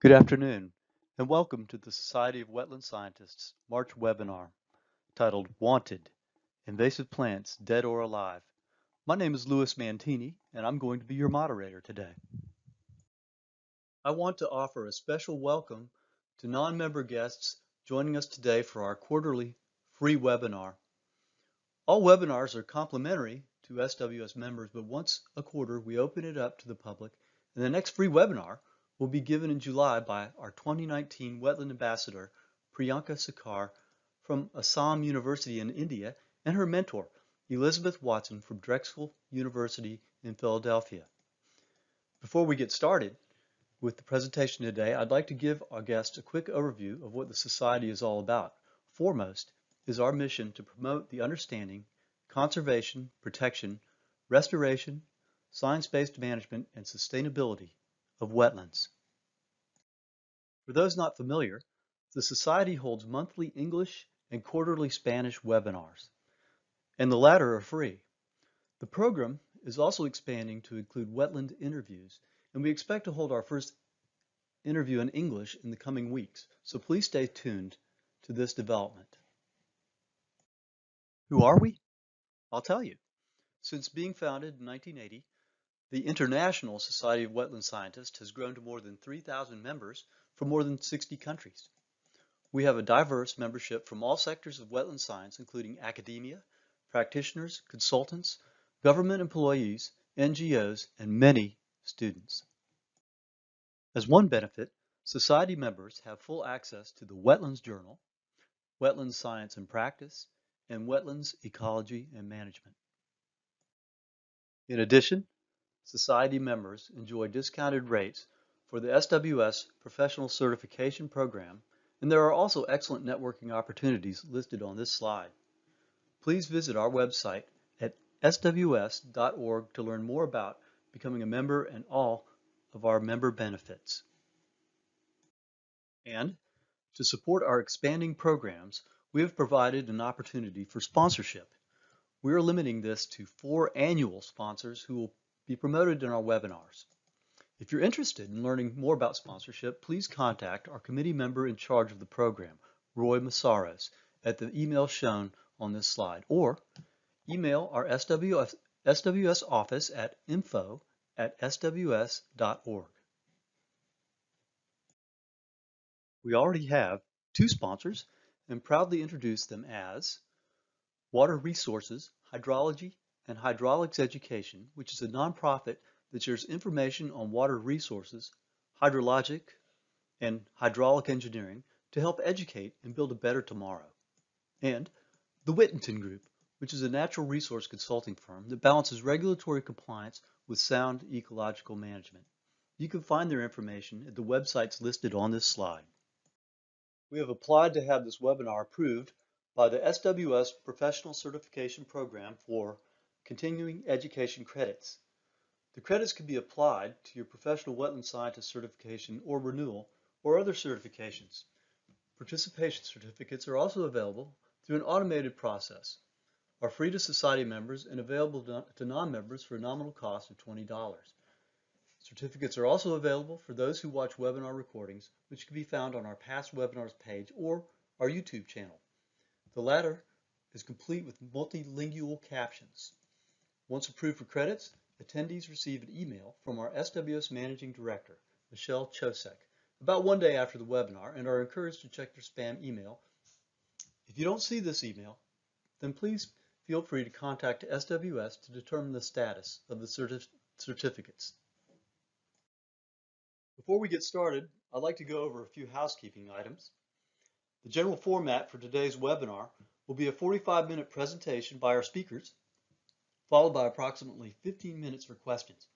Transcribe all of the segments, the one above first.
Good afternoon, and welcome to the Society of Wetland Scientists March webinar titled Wanted, Invasive Plants, Dead or Alive. My name is Louis Mantini, and I'm going to be your moderator today. I want to offer a special welcome to non-member guests joining us today for our quarterly free webinar. All webinars are complimentary to SWS members, but once a quarter we open it up to the public, and the next free webinar will be given in July by our 2019 Wetland Ambassador, Priyanka Sarkar from Assam University in India, and her mentor, Elizabeth Watson from Drexel University in Philadelphia. Before we get started with the presentation today, I'd like to give our guests a quick overview of what the Society is all about. Foremost is our mission to promote the understanding, conservation, protection, restoration, science-based management, and sustainability of wetlands. For those not familiar, the Society holds monthly English and quarterly Spanish webinars, and the latter are free. The program is also expanding to include wetland interviews, and we expect to hold our first interview in English in the coming weeks, so please stay tuned to this development. Who are we? I'll tell you. Since being founded in 1980, the International Society of Wetland Scientists has grown to more than 3,000 members from more than 60 countries. We have a diverse membership from all sectors of wetland science, including academia, practitioners, consultants, government employees, NGOs, and many students. As one benefit, Society members have full access to the Wetlands Journal, Wetlands Science and Practice, and Wetlands Ecology and Management. In addition, Society members enjoy discounted rates for the SWS Professional Certification Program, and there are also excellent networking opportunities listed on this slide. Please visit our website at sws.org to learn more about becoming a member and all of our member benefits. And to support our expanding programs, we have provided an opportunity for sponsorship. We are limiting this to four annual sponsors who will be promoted in our webinars. If you're interested in learning more about sponsorship, please contact our committee member in charge of the program, Roy Massaros, at the email shown on this slide, or email our SWS, SWS office at info at sws.org. We already have two sponsors and proudly introduce them as Water Resources, Hydrology, and Hydraulics Education, which is a nonprofit that shares information on water resources, hydrologic, and hydraulic engineering to help educate and build a better tomorrow. And the Whitenton Group, which is a natural resource consulting firm that balances regulatory compliance with sound ecological management. You can find their information at the websites listed on this slide. We have applied to have this webinar approved by the SWS Professional Certification Program for continuing education credits. The credits can be applied to your professional wetland scientist certification or renewal or other certifications. Participation certificates are also available through an automated process, are free to society members and available to non-members for a nominal cost of $20. Certificates are also available for those who watch webinar recordings, which can be found on our past webinars page or our YouTube channel. The latter is complete with multilingual captions. Once approved for credits, attendees receive an email from our SWS Managing Director, Michelle Czosek, about one day after the webinar and are encouraged to check their spam email. If you don't see this email, then please feel free to contact SWS to determine the status of the certif certificates. Before we get started, I'd like to go over a few housekeeping items. The general format for today's webinar will be a 45-minute presentation by our speakers followed by approximately 15 minutes for questions.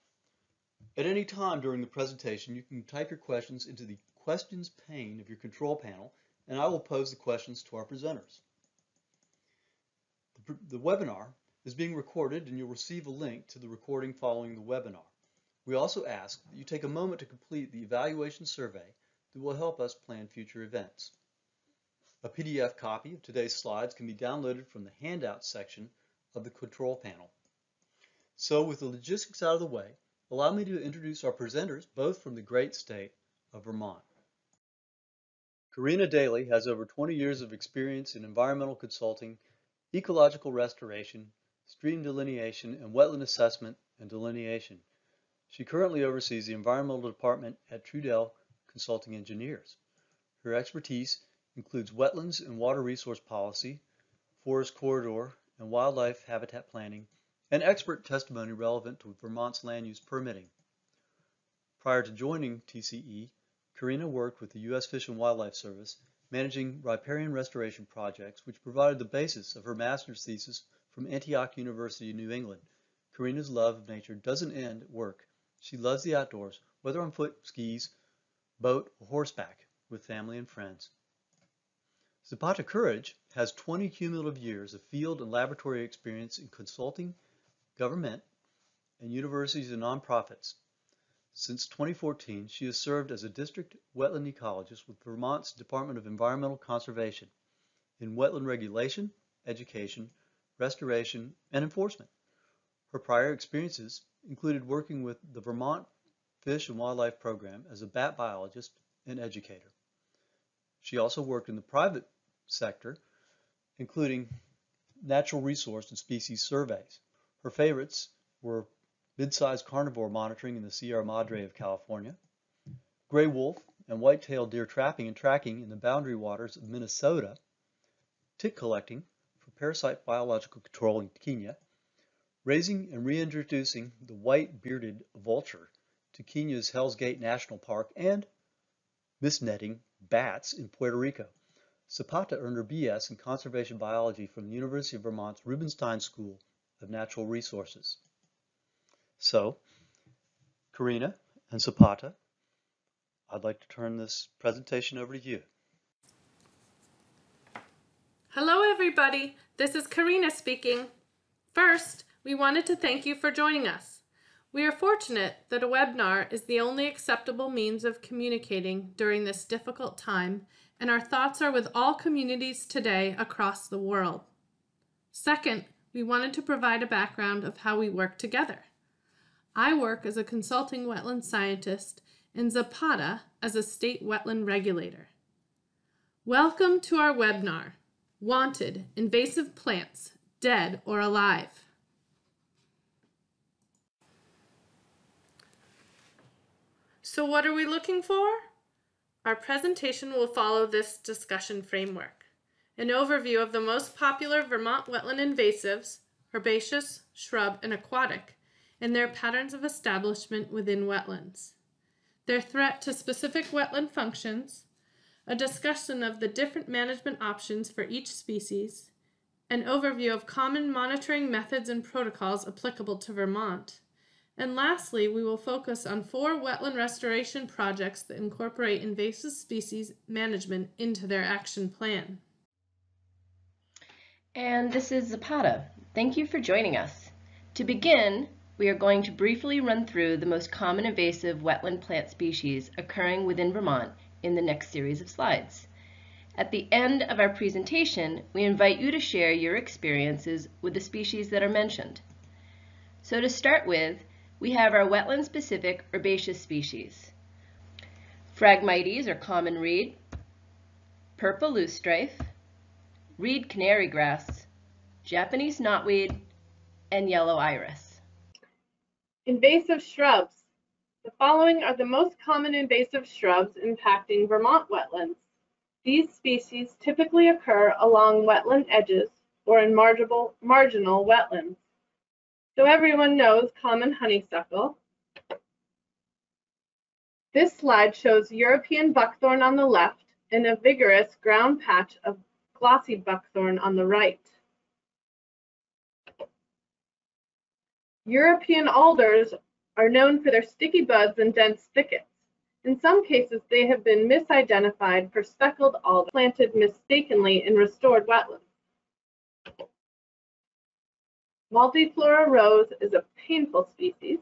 At any time during the presentation, you can type your questions into the questions pane of your control panel, and I will pose the questions to our presenters. The, the webinar is being recorded and you'll receive a link to the recording following the webinar. We also ask that you take a moment to complete the evaluation survey that will help us plan future events. A PDF copy of today's slides can be downloaded from the Handouts section of the control panel. So with the logistics out of the way, allow me to introduce our presenters, both from the great state of Vermont. Karina Daly has over 20 years of experience in environmental consulting, ecological restoration, stream delineation, and wetland assessment and delineation. She currently oversees the environmental department at Trudell Consulting Engineers. Her expertise includes wetlands and water resource policy, forest corridor and wildlife habitat planning, and expert testimony relevant to Vermont's land use permitting. Prior to joining TCE, Karina worked with the U.S. Fish and Wildlife Service, managing riparian restoration projects, which provided the basis of her master's thesis from Antioch University, New England. Karina's love of nature doesn't end at work. She loves the outdoors, whether on foot, skis, boat, or horseback, with family and friends. Zapata Courage has 20 cumulative years of field and laboratory experience in consulting, government, and universities and nonprofits. Since 2014, she has served as a district wetland ecologist with Vermont's Department of Environmental Conservation in wetland regulation, education, restoration, and enforcement. Her prior experiences included working with the Vermont Fish and Wildlife Program as a bat biologist and educator. She also worked in the private sector, including natural resource and species surveys. Her favorites were mid-sized carnivore monitoring in the Sierra Madre of California, gray wolf and white-tailed deer trapping and tracking in the boundary waters of Minnesota, tick collecting for parasite biological control in Kenya, raising and reintroducing the white-bearded vulture to Kenya's Hell's Gate National Park, and mist netting bats in Puerto Rico. Zapata earned her BS in Conservation Biology from the University of Vermont's Rubenstein School of Natural Resources. So, Karina and Zapata, I'd like to turn this presentation over to you. Hello everybody, this is Karina speaking. First, we wanted to thank you for joining us. We are fortunate that a webinar is the only acceptable means of communicating during this difficult time, and our thoughts are with all communities today across the world. Second, we wanted to provide a background of how we work together. I work as a consulting wetland scientist and Zapata as a state wetland regulator. Welcome to our webinar, Wanted Invasive Plants, Dead or Alive. So what are we looking for? Our presentation will follow this discussion framework. An overview of the most popular Vermont wetland invasives, herbaceous, shrub, and aquatic, and their patterns of establishment within wetlands, their threat to specific wetland functions, a discussion of the different management options for each species, an overview of common monitoring methods and protocols applicable to Vermont, and lastly, we will focus on four wetland restoration projects that incorporate invasive species management into their action plan. And this is Zapata. Thank you for joining us. To begin, we are going to briefly run through the most common invasive wetland plant species occurring within Vermont in the next series of slides. At the end of our presentation, we invite you to share your experiences with the species that are mentioned. So to start with, we have our wetland-specific herbaceous species. Phragmites or common reed, purple loosestrife, reed canary grass, Japanese knotweed, and yellow iris. Invasive shrubs. The following are the most common invasive shrubs impacting Vermont wetlands. These species typically occur along wetland edges or in marginal, marginal wetlands. So everyone knows common honeysuckle. This slide shows European buckthorn on the left and a vigorous ground patch of glossy buckthorn on the right. European alders are known for their sticky buds and dense thickets. In some cases, they have been misidentified for speckled alder planted mistakenly in restored wetlands. Multiflora rose is a painful species.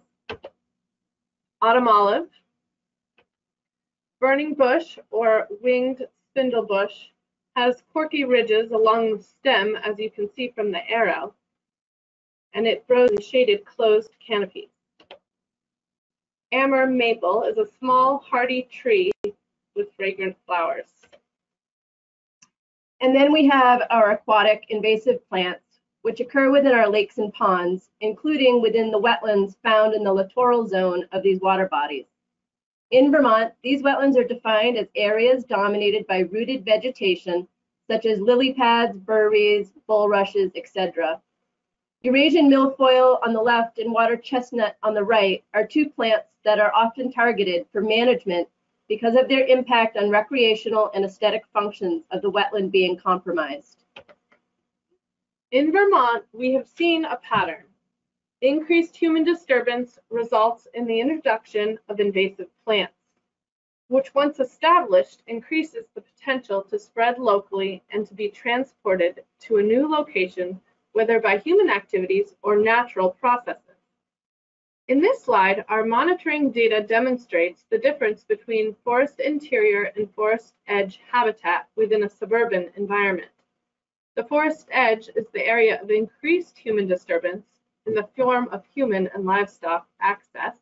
Autumn olive, burning bush or winged spindlebush has corky ridges along the stem, as you can see from the arrow and it grows in shaded closed canopies. Amur maple is a small hardy tree with fragrant flowers. And then we have our aquatic invasive plants, which occur within our lakes and ponds, including within the wetlands found in the littoral zone of these water bodies. In Vermont, these wetlands are defined as areas dominated by rooted vegetation, such as lily pads, burr bulrushes, etc. Eurasian milfoil on the left and water chestnut on the right are two plants that are often targeted for management because of their impact on recreational and aesthetic functions of the wetland being compromised. In Vermont, we have seen a pattern. Increased human disturbance results in the introduction of invasive plants, which once established increases the potential to spread locally and to be transported to a new location, whether by human activities or natural processes. In this slide, our monitoring data demonstrates the difference between forest interior and forest edge habitat within a suburban environment. The forest edge is the area of increased human disturbance in the form of human and livestock access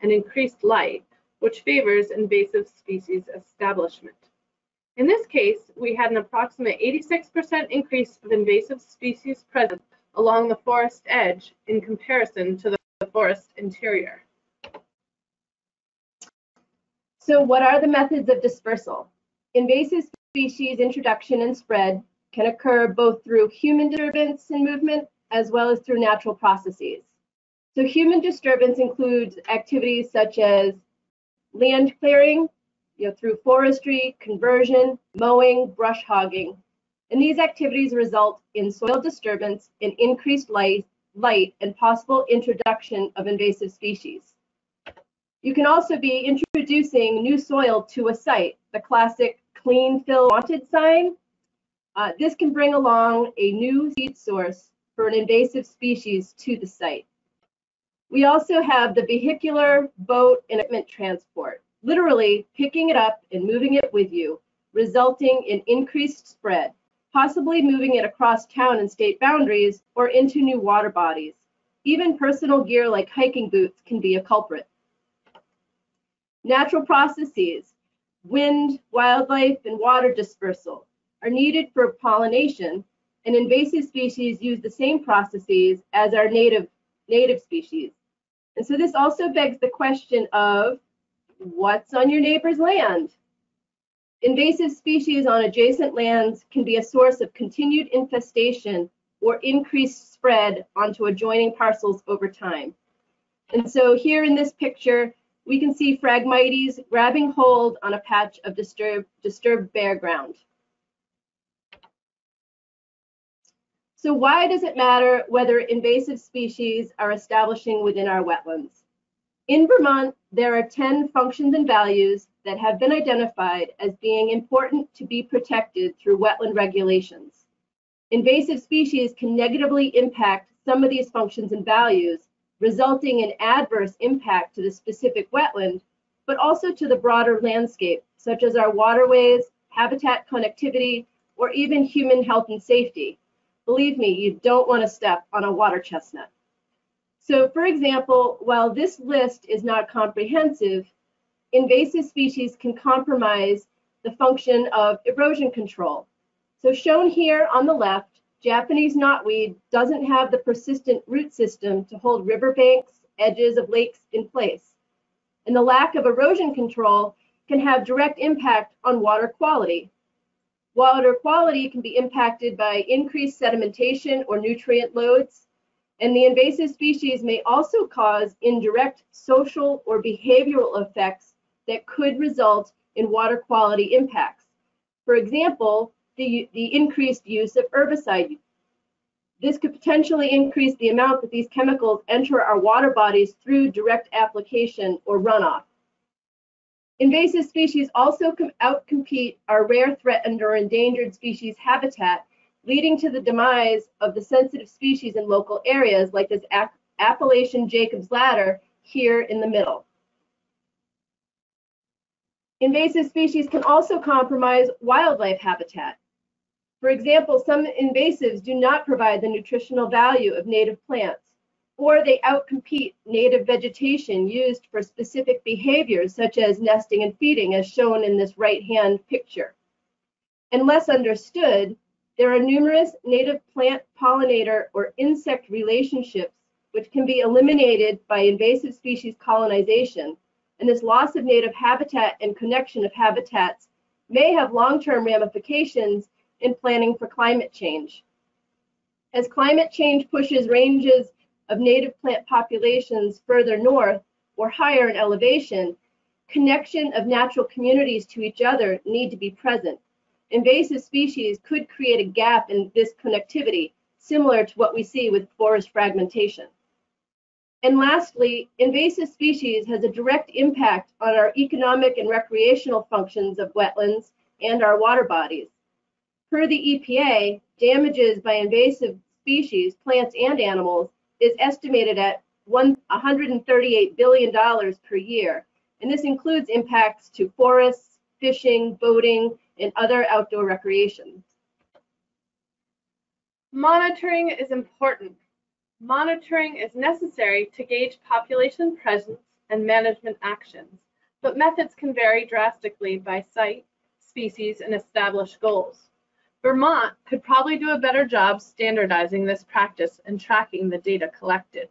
and increased light, which favors invasive species establishment. In this case, we had an approximate 86% increase of invasive species present along the forest edge in comparison to the forest interior. So what are the methods of dispersal? Invasive species introduction and spread can occur both through human disturbance and movement as well as through natural processes. So human disturbance includes activities such as land clearing, you know, through forestry, conversion, mowing, brush hogging. And these activities result in soil disturbance and increased light, light and possible introduction of invasive species. You can also be introducing new soil to a site, the classic clean fill wanted sign. Uh, this can bring along a new seed source for an invasive species to the site. We also have the vehicular boat and equipment transport, literally picking it up and moving it with you, resulting in increased spread, possibly moving it across town and state boundaries or into new water bodies. Even personal gear like hiking boots can be a culprit. Natural processes, wind, wildlife, and water dispersal are needed for pollination and invasive species use the same processes as our native, native species. And so this also begs the question of what's on your neighbor's land? Invasive species on adjacent lands can be a source of continued infestation or increased spread onto adjoining parcels over time. And so here in this picture, we can see Phragmites grabbing hold on a patch of disturbed, disturbed bare ground. So why does it matter whether invasive species are establishing within our wetlands? In Vermont, there are 10 functions and values that have been identified as being important to be protected through wetland regulations. Invasive species can negatively impact some of these functions and values, resulting in adverse impact to the specific wetland, but also to the broader landscape, such as our waterways, habitat connectivity, or even human health and safety, Believe me, you don't want to step on a water chestnut. So for example, while this list is not comprehensive, invasive species can compromise the function of erosion control. So shown here on the left, Japanese knotweed doesn't have the persistent root system to hold riverbanks, edges of lakes in place. And the lack of erosion control can have direct impact on water quality, Water quality can be impacted by increased sedimentation or nutrient loads, and the invasive species may also cause indirect social or behavioral effects that could result in water quality impacts. For example, the, the increased use of herbicide. This could potentially increase the amount that these chemicals enter our water bodies through direct application or runoff. Invasive species also outcompete our rare, threatened, or endangered species habitat, leading to the demise of the sensitive species in local areas like this Appalachian Jacob's Ladder here in the middle. Invasive species can also compromise wildlife habitat. For example, some invasives do not provide the nutritional value of native plants or they outcompete native vegetation used for specific behaviors such as nesting and feeding as shown in this right hand picture. and less understood, there are numerous native plant pollinator or insect relationships which can be eliminated by invasive species colonization, and this loss of native habitat and connection of habitats may have long-term ramifications in planning for climate change. As climate change pushes ranges of native plant populations further north or higher in elevation, connection of natural communities to each other need to be present. Invasive species could create a gap in this connectivity, similar to what we see with forest fragmentation. And lastly, invasive species has a direct impact on our economic and recreational functions of wetlands and our water bodies. Per the EPA, damages by invasive species, plants and animals, is estimated at $138 billion per year. And this includes impacts to forests, fishing, boating, and other outdoor recreations. Monitoring is important Monitoring is necessary to gauge population presence and management actions, but methods can vary drastically by site, species, and established goals. Vermont could probably do a better job standardizing this practice and tracking the data collected.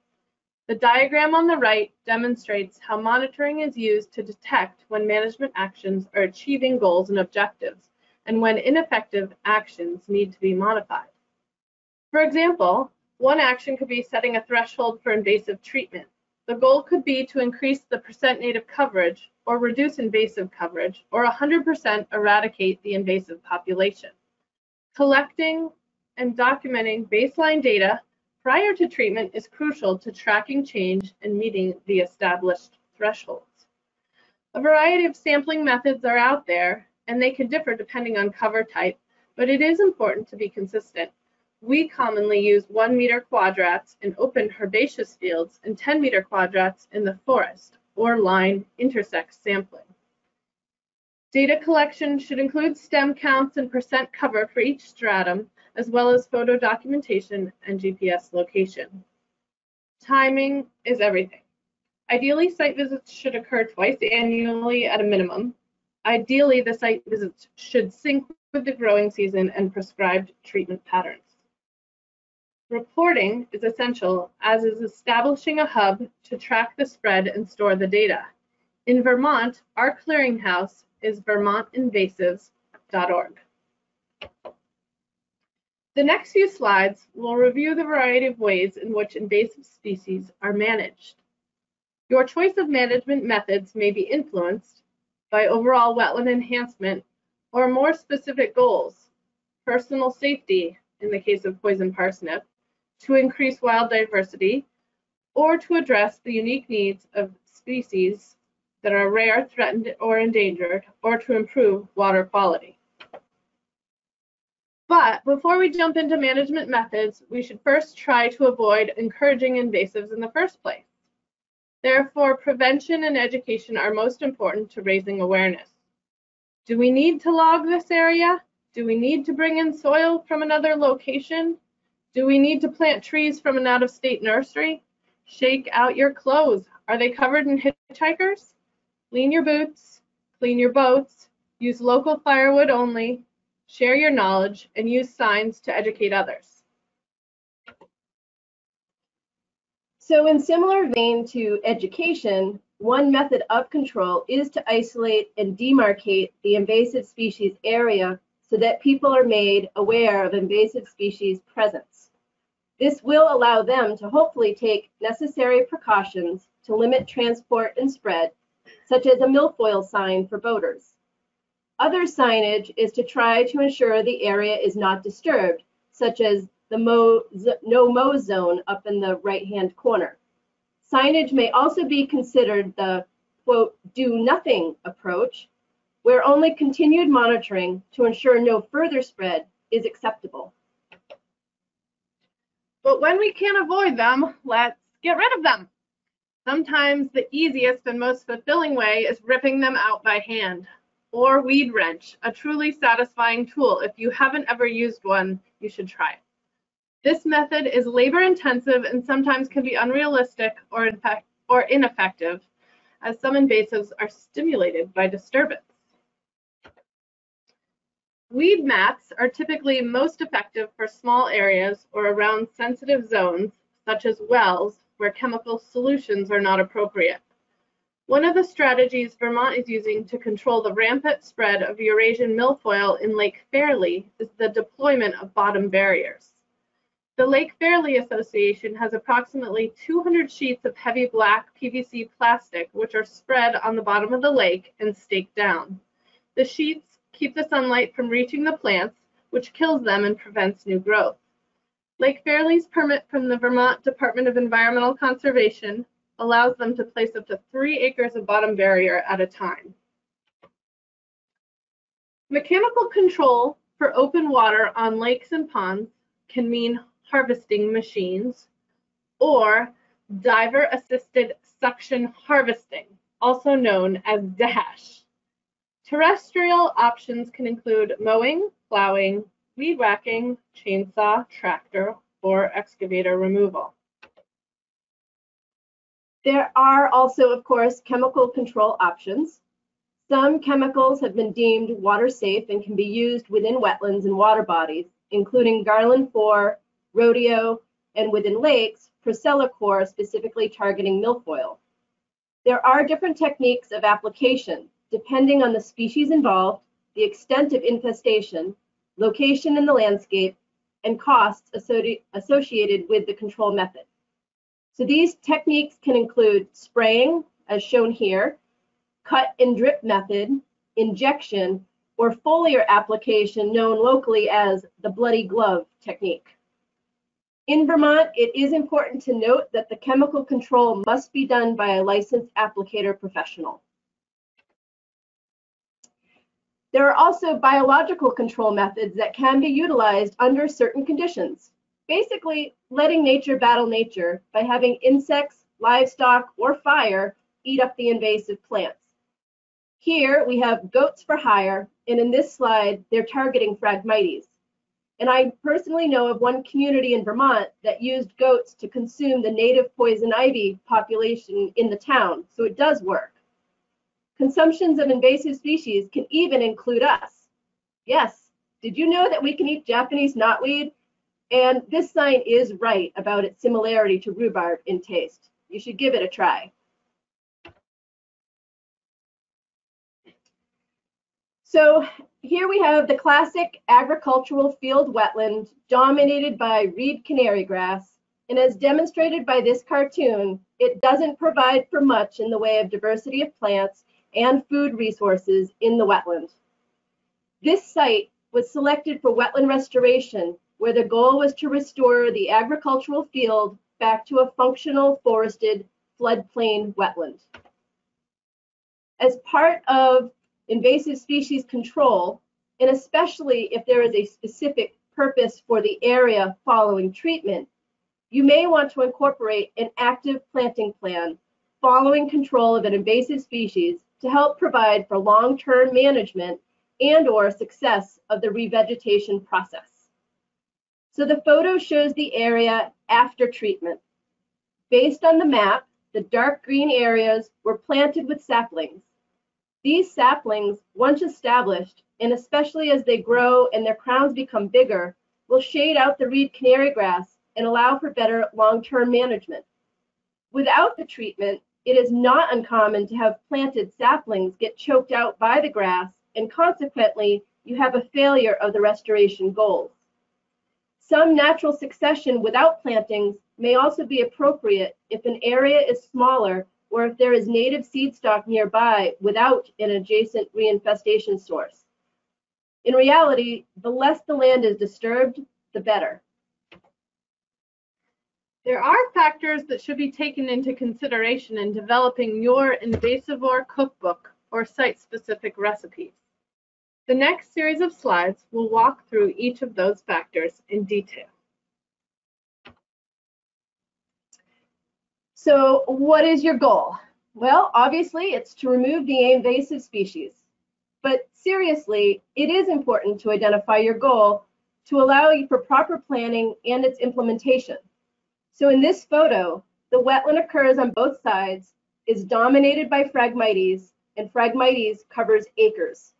The diagram on the right demonstrates how monitoring is used to detect when management actions are achieving goals and objectives, and when ineffective actions need to be modified. For example, one action could be setting a threshold for invasive treatment. The goal could be to increase the percent native coverage or reduce invasive coverage or 100% eradicate the invasive population. Collecting and documenting baseline data prior to treatment is crucial to tracking change and meeting the established thresholds. A variety of sampling methods are out there and they can differ depending on cover type, but it is important to be consistent. We commonly use 1 meter quadrats in open herbaceous fields and 10 meter quadrats in the forest or line intersect sampling. Data collection should include stem counts and percent cover for each stratum, as well as photo documentation and GPS location. Timing is everything. Ideally, site visits should occur twice annually at a minimum. Ideally, the site visits should sync with the growing season and prescribed treatment patterns. Reporting is essential, as is establishing a hub to track the spread and store the data. In Vermont, our clearinghouse is vermontinvasives.org. The next few slides will review the variety of ways in which invasive species are managed. Your choice of management methods may be influenced by overall wetland enhancement or more specific goals, personal safety in the case of poison parsnip, to increase wild diversity, or to address the unique needs of species that are rare, threatened, or endangered, or to improve water quality. But before we jump into management methods, we should first try to avoid encouraging invasives in the first place. Therefore, prevention and education are most important to raising awareness. Do we need to log this area? Do we need to bring in soil from another location? Do we need to plant trees from an out-of-state nursery? Shake out your clothes. Are they covered in hitchhikers? Clean your boots, clean your boats, use local firewood only, share your knowledge, and use signs to educate others. So in similar vein to education, one method of control is to isolate and demarcate the invasive species area so that people are made aware of invasive species presence. This will allow them to hopefully take necessary precautions to limit transport and spread, such as a milfoil sign for boaters. Other signage is to try to ensure the area is not disturbed, such as the no mow zone up in the right-hand corner. Signage may also be considered the, quote, do nothing approach, where only continued monitoring to ensure no further spread is acceptable. But when we can't avoid them, let's get rid of them. Sometimes the easiest and most fulfilling way is ripping them out by hand. Or Weed Wrench, a truly satisfying tool. If you haven't ever used one, you should try it. This method is labor intensive and sometimes can be unrealistic or, or ineffective, as some invasives are stimulated by disturbance. Weed mats are typically most effective for small areas or around sensitive zones, such as wells, where chemical solutions are not appropriate. One of the strategies Vermont is using to control the rampant spread of Eurasian milfoil in Lake Fairlee is the deployment of bottom barriers. The Lake Fairlee Association has approximately 200 sheets of heavy black PVC plastic which are spread on the bottom of the lake and staked down. The sheets keep the sunlight from reaching the plants, which kills them and prevents new growth. Lake Fairlee's permit from the Vermont Department of Environmental Conservation allows them to place up to three acres of bottom barrier at a time. Mechanical control for open water on lakes and ponds can mean harvesting machines or diver assisted suction harvesting, also known as DASH. Terrestrial options can include mowing, plowing, weed whacking, chainsaw, tractor, or excavator removal. There are also, of course, chemical control options. Some chemicals have been deemed water safe and can be used within wetlands and water bodies, including Garlon 4, Rodeo, and within lakes, ProcellaCOR specifically targeting milfoil. There are different techniques of application depending on the species involved, the extent of infestation, location in the landscape, and costs associated with the control method. So these techniques can include spraying, as shown here, cut and drip method, injection, or foliar application known locally as the bloody glove technique. In Vermont, it is important to note that the chemical control must be done by a licensed applicator professional. There are also biological control methods that can be utilized under certain conditions basically letting nature battle nature by having insects, livestock, or fire eat up the invasive plants. Here we have goats for hire, and in this slide, they're targeting Phragmites. And I personally know of one community in Vermont that used goats to consume the native poison ivy population in the town, so it does work. Consumptions of invasive species can even include us. Yes, did you know that we can eat Japanese knotweed and this sign is right about its similarity to rhubarb in taste. You should give it a try. So here we have the classic agricultural field wetland dominated by reed canary grass. And as demonstrated by this cartoon, it doesn't provide for much in the way of diversity of plants and food resources in the wetland. This site was selected for wetland restoration where the goal was to restore the agricultural field back to a functional forested floodplain wetland. As part of invasive species control, and especially if there is a specific purpose for the area following treatment, you may want to incorporate an active planting plan following control of an invasive species to help provide for long-term management and or success of the revegetation process. So the photo shows the area after treatment. Based on the map, the dark green areas were planted with saplings. These saplings, once established, and especially as they grow and their crowns become bigger, will shade out the reed canary grass and allow for better long-term management. Without the treatment, it is not uncommon to have planted saplings get choked out by the grass, and consequently, you have a failure of the restoration goals. Some natural succession without plantings may also be appropriate if an area is smaller or if there is native seed stock nearby without an adjacent reinfestation source. In reality, the less the land is disturbed, the better. There are factors that should be taken into consideration in developing your invasivore cookbook or site-specific recipes. The next series of slides will walk through each of those factors in detail. So what is your goal? Well, obviously it's to remove the invasive species. But seriously, it is important to identify your goal to allow you for proper planning and its implementation. So in this photo, the wetland occurs on both sides, is dominated by Phragmites, and Phragmites covers acres.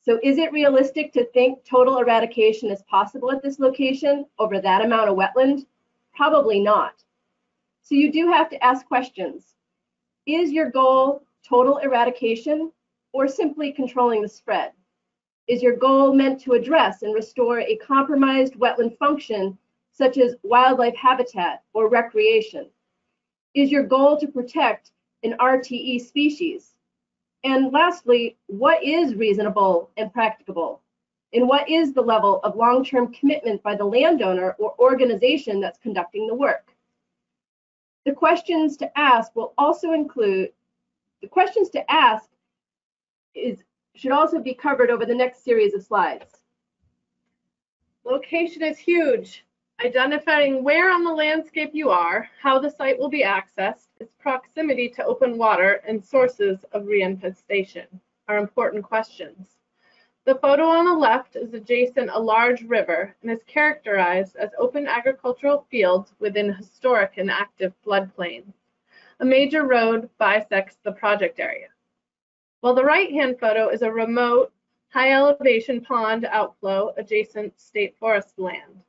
So is it realistic to think total eradication is possible at this location over that amount of wetland? Probably not. So you do have to ask questions. Is your goal total eradication or simply controlling the spread? Is your goal meant to address and restore a compromised wetland function such as wildlife habitat or recreation? Is your goal to protect an RTE species? And lastly, what is reasonable and practicable? And what is the level of long-term commitment by the landowner or organization that's conducting the work? The questions to ask will also include, the questions to ask is should also be covered over the next series of slides. Location is huge. Identifying where on the landscape you are, how the site will be accessed, its proximity to open water, and sources of reinfestation are important questions. The photo on the left is adjacent a large river and is characterized as open agricultural fields within historic and active floodplains. A major road bisects the project area while the right-hand photo is a remote, high-elevation pond outflow adjacent state forest land.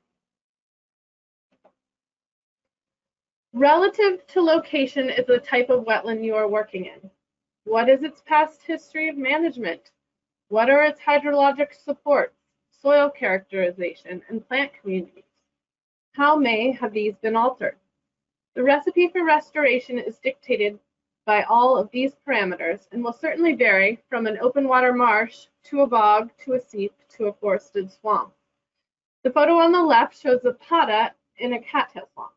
Relative to location is the type of wetland you are working in. What is its past history of management? What are its hydrologic supports, soil characterization, and plant communities? How may have these been altered? The recipe for restoration is dictated by all of these parameters and will certainly vary from an open water marsh to a bog to a seep to a forested swamp. The photo on the left shows a potta in a cattail swamp.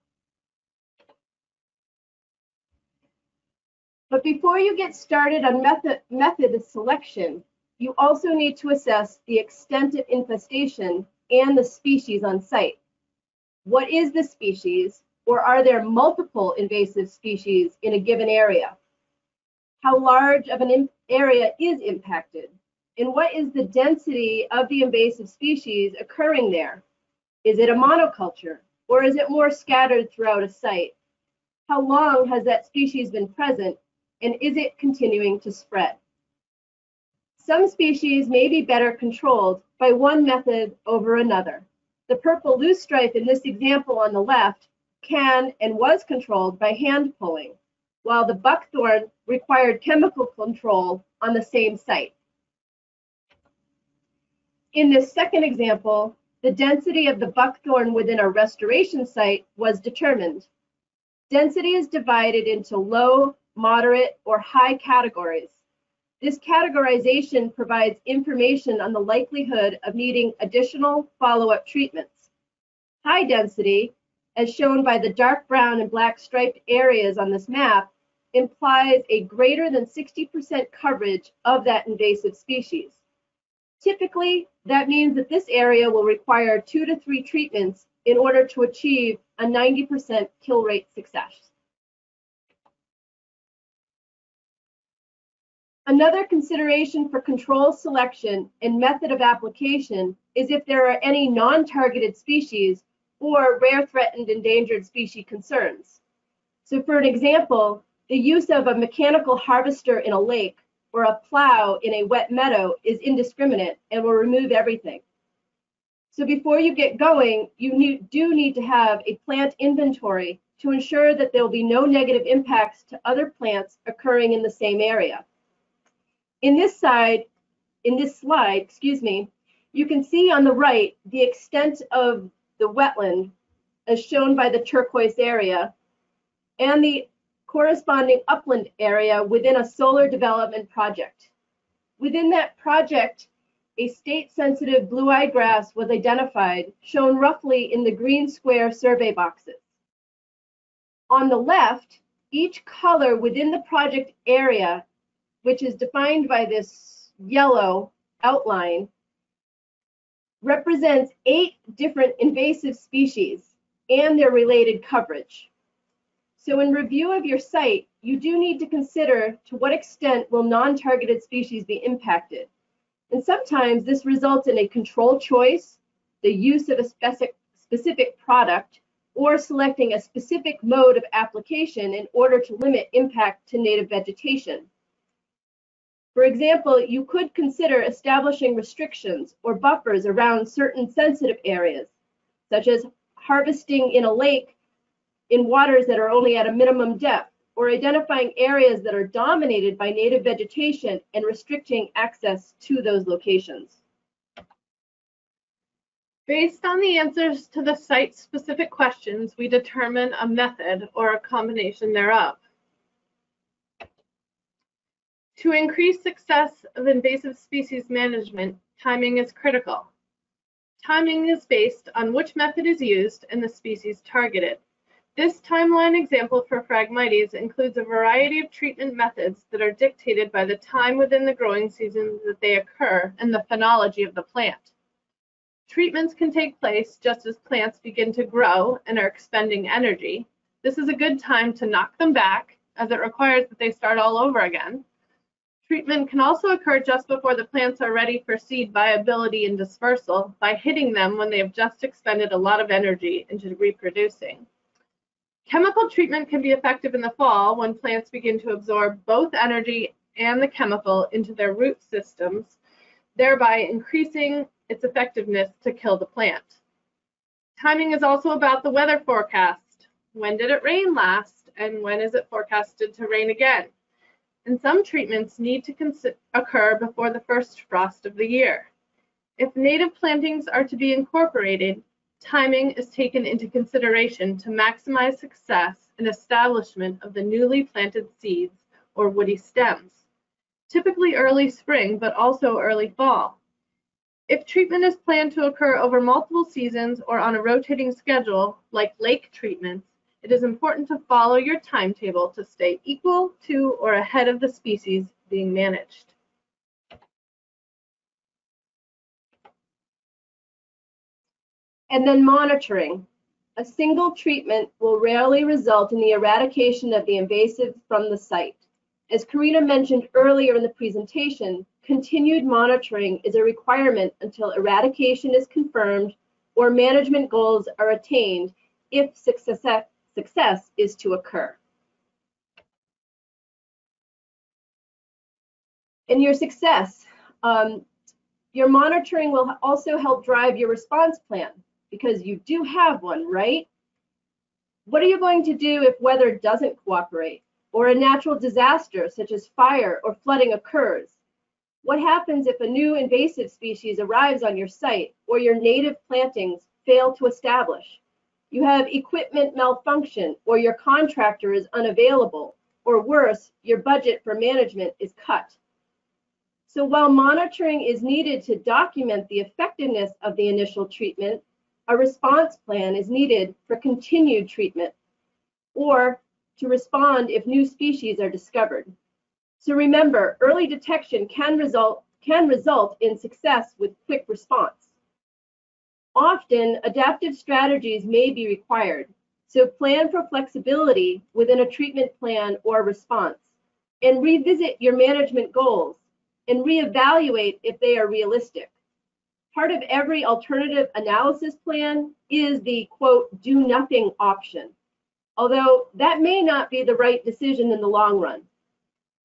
But before you get started on method, method selection, you also need to assess the extent of infestation and the species on site. What is the species, or are there multiple invasive species in a given area? how large of an area is impacted, and what is the density of the invasive species occurring there? Is it a monoculture, or is it more scattered throughout a site? How long has that species been present, and is it continuing to spread? Some species may be better controlled by one method over another. The purple loosestrife in this example on the left can and was controlled by hand pulling while the buckthorn required chemical control on the same site. In this second example, the density of the buckthorn within a restoration site was determined. Density is divided into low, moderate, or high categories. This categorization provides information on the likelihood of needing additional follow-up treatments. High density as shown by the dark brown and black striped areas on this map, implies a greater than 60% coverage of that invasive species. Typically, that means that this area will require two to three treatments in order to achieve a 90% kill rate success. Another consideration for control selection and method of application is if there are any non-targeted species or rare threatened endangered species concerns. So for an example, the use of a mechanical harvester in a lake or a plow in a wet meadow is indiscriminate and will remove everything. So before you get going, you need, do need to have a plant inventory to ensure that there will be no negative impacts to other plants occurring in the same area. In this side, in this slide, excuse me, you can see on the right the extent of the wetland as shown by the turquoise area and the corresponding upland area within a solar development project. Within that project, a state-sensitive blue-eye grass was identified, shown roughly in the green square survey boxes. On the left, each color within the project area, which is defined by this yellow outline, represents eight different invasive species and their related coverage. So in review of your site, you do need to consider to what extent will non-targeted species be impacted. And sometimes this results in a control choice, the use of a specific, specific product, or selecting a specific mode of application in order to limit impact to native vegetation. For example, you could consider establishing restrictions or buffers around certain sensitive areas, such as harvesting in a lake in waters that are only at a minimum depth, or identifying areas that are dominated by native vegetation and restricting access to those locations. Based on the answers to the site-specific questions, we determine a method or a combination thereof. To increase success of invasive species management, timing is critical. Timing is based on which method is used and the species targeted. This timeline example for Phragmites includes a variety of treatment methods that are dictated by the time within the growing season that they occur and the phenology of the plant. Treatments can take place just as plants begin to grow and are expending energy. This is a good time to knock them back as it requires that they start all over again. Treatment can also occur just before the plants are ready for seed viability and dispersal by hitting them when they have just expended a lot of energy into reproducing. Chemical treatment can be effective in the fall when plants begin to absorb both energy and the chemical into their root systems, thereby increasing its effectiveness to kill the plant. Timing is also about the weather forecast. When did it rain last and when is it forecasted to rain again? And some treatments need to occur before the first frost of the year. If native plantings are to be incorporated, timing is taken into consideration to maximize success and establishment of the newly planted seeds or woody stems, typically early spring but also early fall. If treatment is planned to occur over multiple seasons or on a rotating schedule, like lake treatments, it is important to follow your timetable to stay equal to or ahead of the species being managed. And then monitoring. A single treatment will rarely result in the eradication of the invasive from the site. As Karina mentioned earlier in the presentation, continued monitoring is a requirement until eradication is confirmed or management goals are attained if success, success is to occur. In your success, um, your monitoring will also help drive your response plan because you do have one, right? What are you going to do if weather doesn't cooperate or a natural disaster such as fire or flooding occurs? What happens if a new invasive species arrives on your site or your native plantings fail to establish? You have equipment malfunction or your contractor is unavailable, or worse, your budget for management is cut. So while monitoring is needed to document the effectiveness of the initial treatment, a response plan is needed for continued treatment or to respond if new species are discovered. So remember, early detection can result, can result in success with quick response. Often, adaptive strategies may be required, so plan for flexibility within a treatment plan or response, and revisit your management goals and reevaluate if they are realistic. Part of every alternative analysis plan is the quote, do nothing option, although that may not be the right decision in the long run.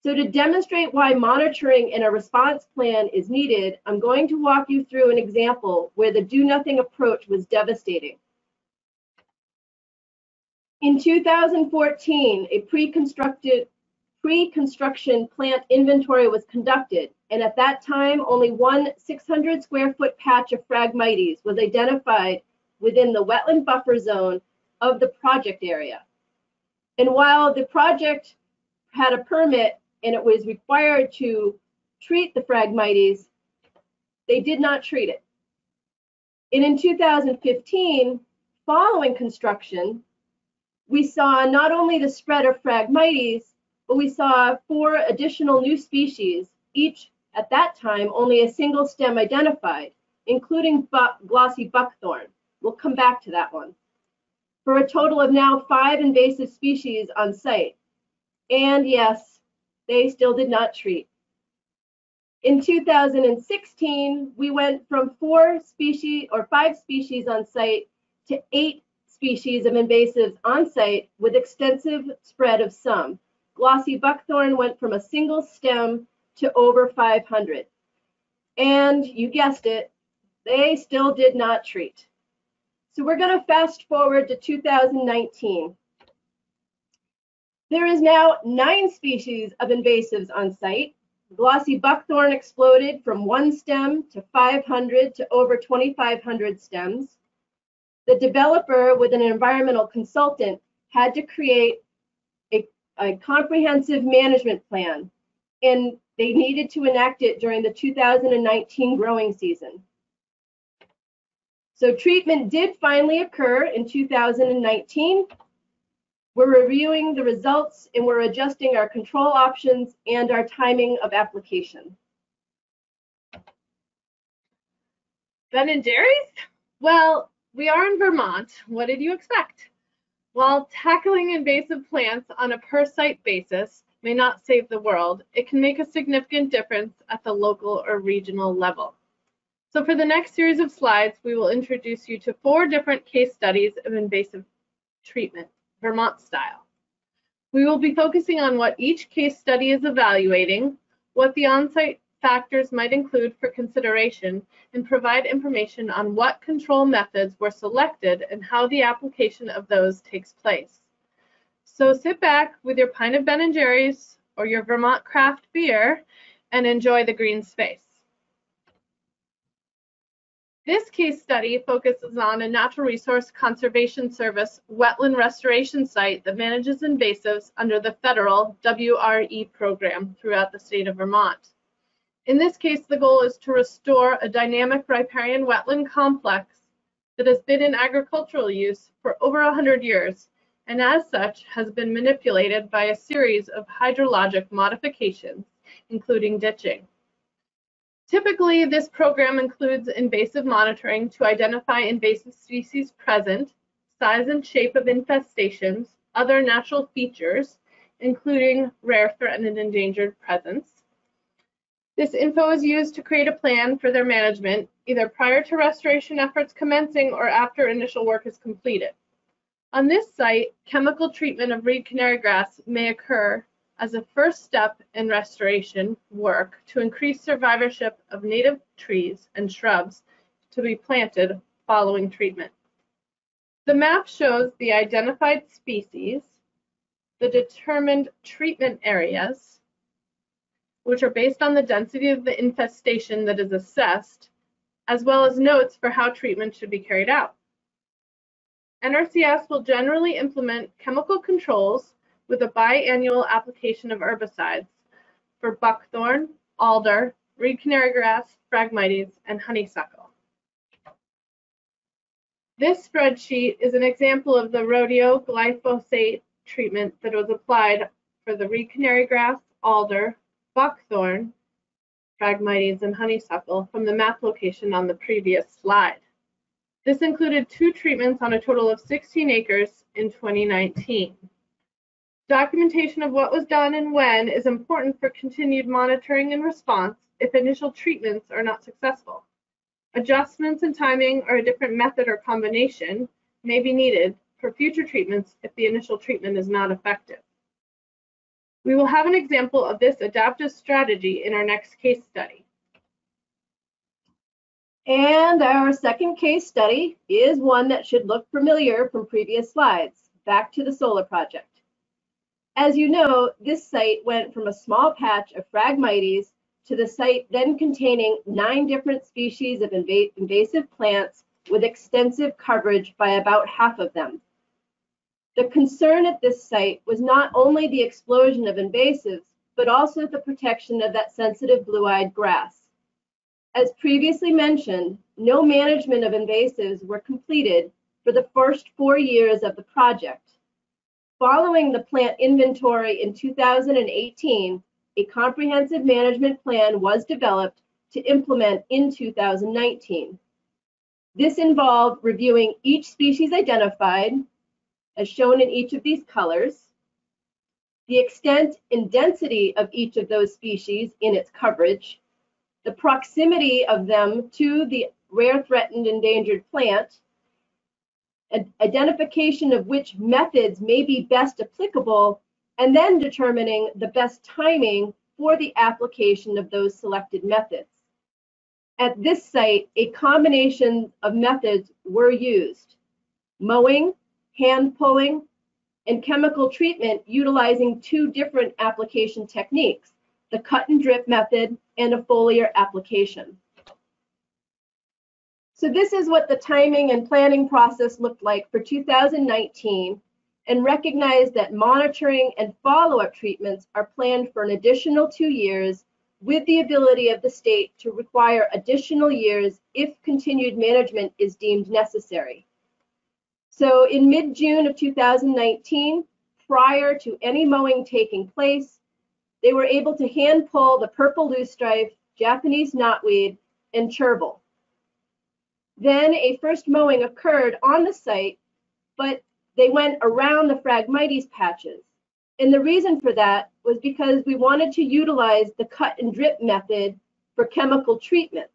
So to demonstrate why monitoring in a response plan is needed, I'm going to walk you through an example where the do nothing approach was devastating. In 2014, a pre-constructed pre-construction plant inventory was conducted, and at that time, only one 600 square foot patch of Phragmites was identified within the wetland buffer zone of the project area. And while the project had a permit and it was required to treat the Phragmites, they did not treat it. And in 2015, following construction, we saw not only the spread of Phragmites, but we saw four additional new species, each at that time only a single stem identified, including glossy buckthorn. We'll come back to that one. For a total of now five invasive species on site. And yes, they still did not treat. In 2016, we went from four species or five species on site to eight species of invasives on site with extensive spread of some. Glossy buckthorn went from a single stem to over 500. And you guessed it, they still did not treat. So we're going to fast forward to 2019. There is now nine species of invasives on site. Glossy buckthorn exploded from one stem to 500 to over 2,500 stems. The developer with an environmental consultant had to create a, a comprehensive management plan and they needed to enact it during the 2019 growing season. So treatment did finally occur in 2019 we're reviewing the results and we're adjusting our control options and our timing of application. Ben and Jerry's? Well, we are in Vermont. What did you expect? While tackling invasive plants on a per site basis may not save the world, it can make a significant difference at the local or regional level. So for the next series of slides, we will introduce you to four different case studies of invasive treatment. Vermont style. We will be focusing on what each case study is evaluating, what the on-site factors might include for consideration, and provide information on what control methods were selected and how the application of those takes place. So sit back with your pint of Ben & Jerry's or your Vermont craft beer and enjoy the green space. This case study focuses on a Natural Resource Conservation Service wetland restoration site that manages invasives under the federal WRE program throughout the state of Vermont. In this case, the goal is to restore a dynamic riparian wetland complex that has been in agricultural use for over 100 years and as such has been manipulated by a series of hydrologic modifications, including ditching. Typically, this program includes invasive monitoring to identify invasive species present, size and shape of infestations, other natural features, including rare, threatened, and endangered presence. This info is used to create a plan for their management, either prior to restoration efforts commencing or after initial work is completed. On this site, chemical treatment of reed canary grass may occur as a first step in restoration work to increase survivorship of native trees and shrubs to be planted following treatment. The map shows the identified species, the determined treatment areas, which are based on the density of the infestation that is assessed, as well as notes for how treatment should be carried out. NRCS will generally implement chemical controls with a biannual application of herbicides for buckthorn, alder, reed canary grass, Phragmites, and honeysuckle. This spreadsheet is an example of the rodeo glyphosate treatment that was applied for the reed canary grass, alder, buckthorn, Phragmites, and honeysuckle from the map location on the previous slide. This included two treatments on a total of 16 acres in 2019. Documentation of what was done and when is important for continued monitoring and response if initial treatments are not successful. Adjustments in timing or a different method or combination may be needed for future treatments if the initial treatment is not effective. We will have an example of this adaptive strategy in our next case study. And our second case study is one that should look familiar from previous slides, back to the solar project. As you know, this site went from a small patch of Phragmites to the site then containing nine different species of inv invasive plants with extensive coverage by about half of them. The concern at this site was not only the explosion of invasives, but also the protection of that sensitive blue-eyed grass. As previously mentioned, no management of invasives were completed for the first four years of the project. Following the plant inventory in 2018, a comprehensive management plan was developed to implement in 2019. This involved reviewing each species identified, as shown in each of these colors, the extent and density of each of those species in its coverage, the proximity of them to the rare, threatened, endangered plant, identification of which methods may be best applicable, and then determining the best timing for the application of those selected methods. At this site, a combination of methods were used. Mowing, hand pulling, and chemical treatment utilizing two different application techniques, the cut and drip method and a foliar application. So this is what the timing and planning process looked like for 2019 and recognize that monitoring and follow-up treatments are planned for an additional two years with the ability of the state to require additional years if continued management is deemed necessary. So in mid-June of 2019, prior to any mowing taking place, they were able to hand pull the purple loosestrife, Japanese knotweed, and chervil. Then a first mowing occurred on the site, but they went around the Phragmites patches. And the reason for that was because we wanted to utilize the cut and drip method for chemical treatment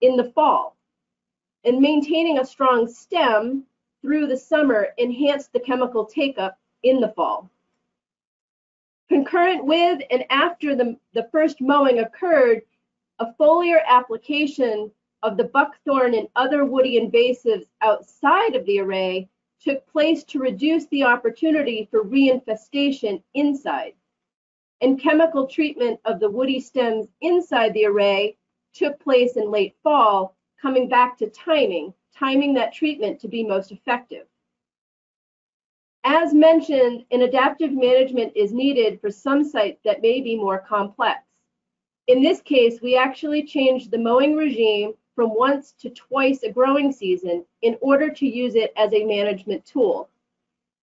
in the fall. And maintaining a strong stem through the summer enhanced the chemical take-up in the fall. Concurrent with and after the, the first mowing occurred, a foliar application of the buckthorn and other woody invasives outside of the array took place to reduce the opportunity for reinfestation inside. And chemical treatment of the woody stems inside the array took place in late fall, coming back to timing, timing that treatment to be most effective. As mentioned, an adaptive management is needed for some sites that may be more complex. In this case, we actually changed the mowing regime from once to twice a growing season in order to use it as a management tool.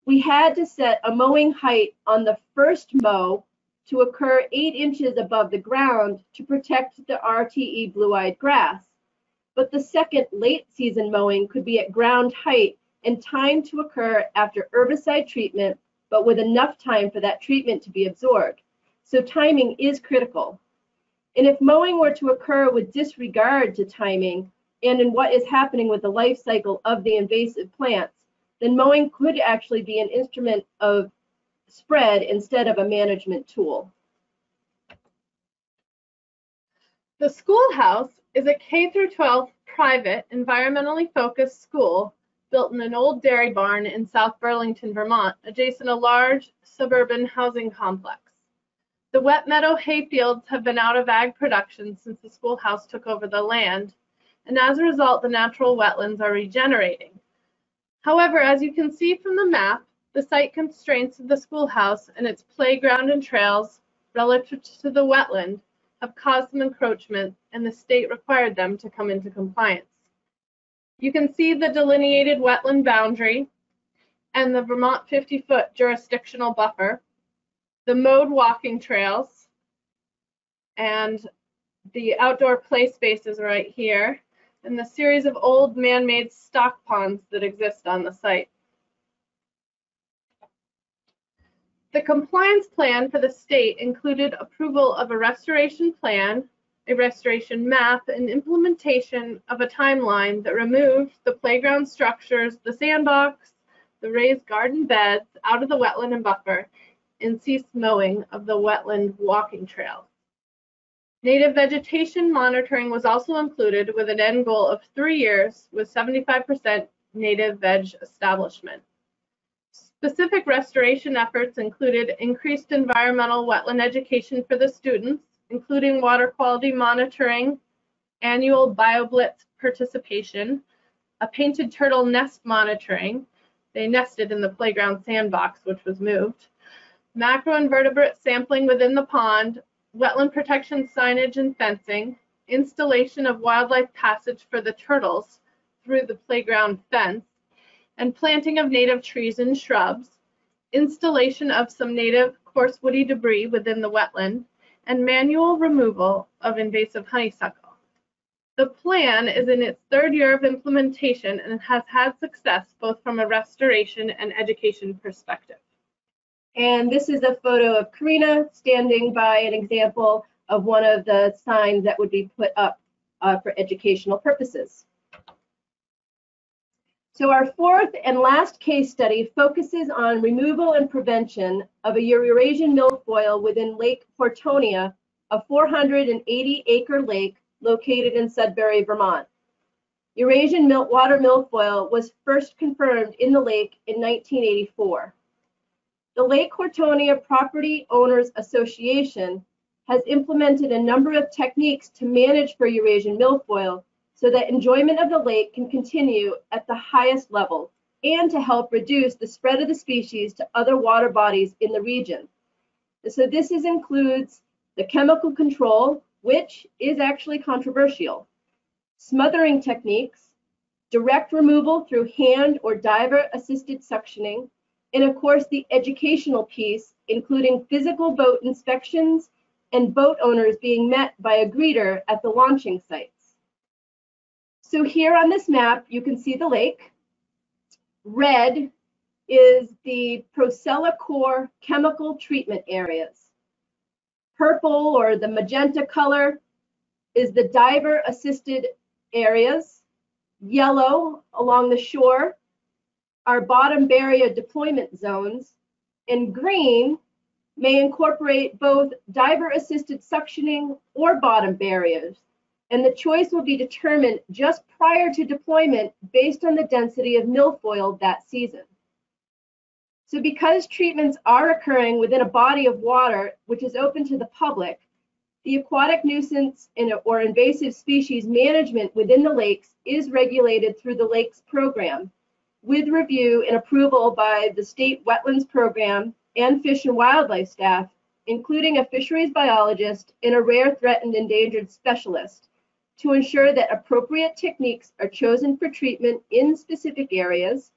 We had to set a mowing height on the first mow to occur eight inches above the ground to protect the RTE blue-eyed grass. But the second late season mowing could be at ground height and timed to occur after herbicide treatment, but with enough time for that treatment to be absorbed. So timing is critical. And if mowing were to occur with disregard to timing and in what is happening with the life cycle of the invasive plants, then mowing could actually be an instrument of spread instead of a management tool. The schoolhouse is a K through 12 private, environmentally focused school built in an old dairy barn in South Burlington, Vermont, adjacent a large suburban housing complex. The wet meadow hay fields have been out of ag production since the schoolhouse took over the land, and as a result, the natural wetlands are regenerating. However, as you can see from the map, the site constraints of the schoolhouse and its playground and trails relative to the wetland have caused some encroachment, and the state required them to come into compliance. You can see the delineated wetland boundary and the Vermont 50-foot jurisdictional buffer the mowed walking trails, and the outdoor play spaces right here, and the series of old man-made stock ponds that exist on the site. The compliance plan for the state included approval of a restoration plan, a restoration map, and implementation of a timeline that removed the playground structures, the sandbox, the raised garden beds out of the wetland and buffer, and cease mowing of the wetland walking trail. Native vegetation monitoring was also included with an end goal of three years with 75% native veg establishment. Specific restoration efforts included increased environmental wetland education for the students, including water quality monitoring, annual BioBlitz participation, a painted turtle nest monitoring. They nested in the playground sandbox, which was moved, macroinvertebrate sampling within the pond, wetland protection signage and fencing, installation of wildlife passage for the turtles through the playground fence, and planting of native trees and shrubs, installation of some native coarse woody debris within the wetland, and manual removal of invasive honeysuckle. The plan is in its third year of implementation and has had success both from a restoration and education perspective. And this is a photo of Karina standing by an example of one of the signs that would be put up uh, for educational purposes. So our fourth and last case study focuses on removal and prevention of a Eurasian milfoil within Lake Hortonia a 480 acre lake located in Sudbury, Vermont. Eurasian water milfoil was first confirmed in the lake in 1984. The Lake Hortonia Property Owners Association has implemented a number of techniques to manage for Eurasian milfoil so that enjoyment of the lake can continue at the highest level and to help reduce the spread of the species to other water bodies in the region. So this is, includes the chemical control, which is actually controversial, smothering techniques, direct removal through hand or diver assisted suctioning, and of course the educational piece, including physical boat inspections and boat owners being met by a greeter at the launching sites. So here on this map, you can see the lake. Red is the ProcellaCOR chemical treatment areas. Purple or the magenta color is the diver assisted areas. Yellow along the shore are bottom barrier deployment zones. And green may incorporate both diver assisted suctioning or bottom barriers. And the choice will be determined just prior to deployment based on the density of milfoil that season. So because treatments are occurring within a body of water which is open to the public, the aquatic nuisance or invasive species management within the lakes is regulated through the lakes program with review and approval by the state wetlands program and fish and wildlife staff, including a fisheries biologist and a rare threatened endangered specialist to ensure that appropriate techniques are chosen for treatment in specific areas,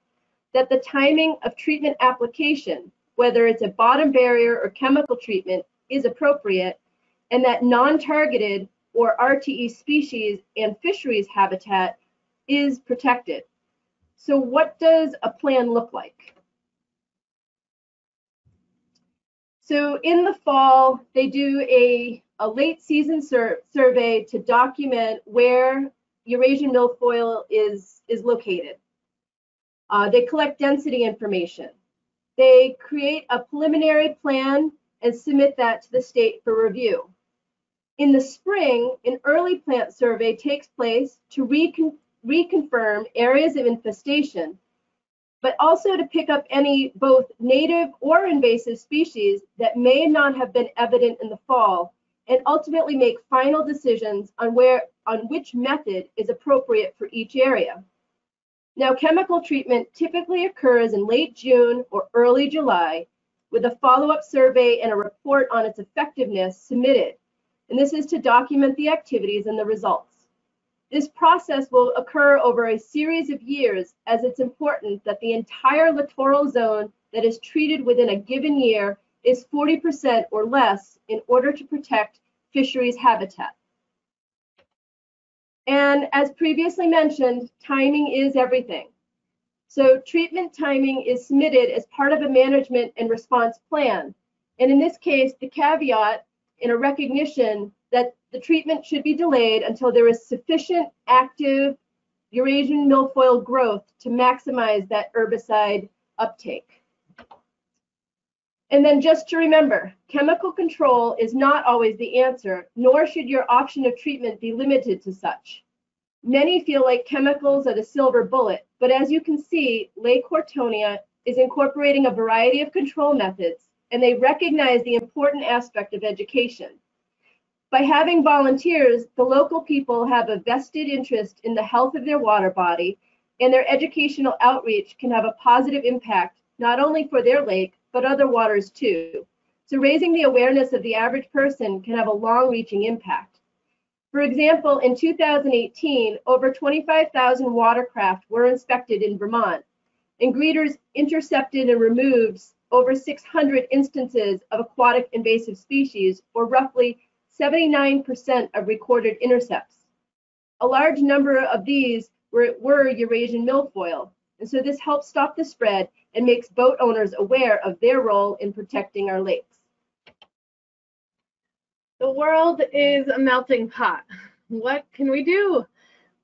that the timing of treatment application, whether it's a bottom barrier or chemical treatment, is appropriate, and that non-targeted or RTE species and fisheries habitat is protected. So what does a plan look like? So in the fall, they do a, a late season sur survey to document where Eurasian milfoil is, is located. Uh, they collect density information. They create a preliminary plan and submit that to the state for review. In the spring, an early plant survey takes place to recon reconfirm areas of infestation but also to pick up any both native or invasive species that may not have been evident in the fall and ultimately make final decisions on where on which method is appropriate for each area. Now, chemical treatment typically occurs in late June or early July with a follow-up survey and a report on its effectiveness submitted. And this is to document the activities and the results. This process will occur over a series of years as it's important that the entire littoral zone that is treated within a given year is 40% or less in order to protect fisheries habitat. And as previously mentioned, timing is everything. So treatment timing is submitted as part of a management and response plan. And in this case, the caveat in a recognition that the treatment should be delayed until there is sufficient active Eurasian milfoil growth to maximize that herbicide uptake. And then just to remember, chemical control is not always the answer, nor should your option of treatment be limited to such. Many feel like chemicals are the silver bullet, but as you can see, Lake Hortonia is incorporating a variety of control methods, and they recognize the important aspect of education. By having volunteers, the local people have a vested interest in the health of their water body, and their educational outreach can have a positive impact not only for their lake, but other waters too. So raising the awareness of the average person can have a long-reaching impact. For example, in 2018, over 25,000 watercraft were inspected in Vermont, and greeters intercepted and removed over 600 instances of aquatic invasive species, or roughly 79% of recorded intercepts. A large number of these were, were Eurasian milfoil, and so this helps stop the spread and makes boat owners aware of their role in protecting our lakes. The world is a melting pot. What can we do?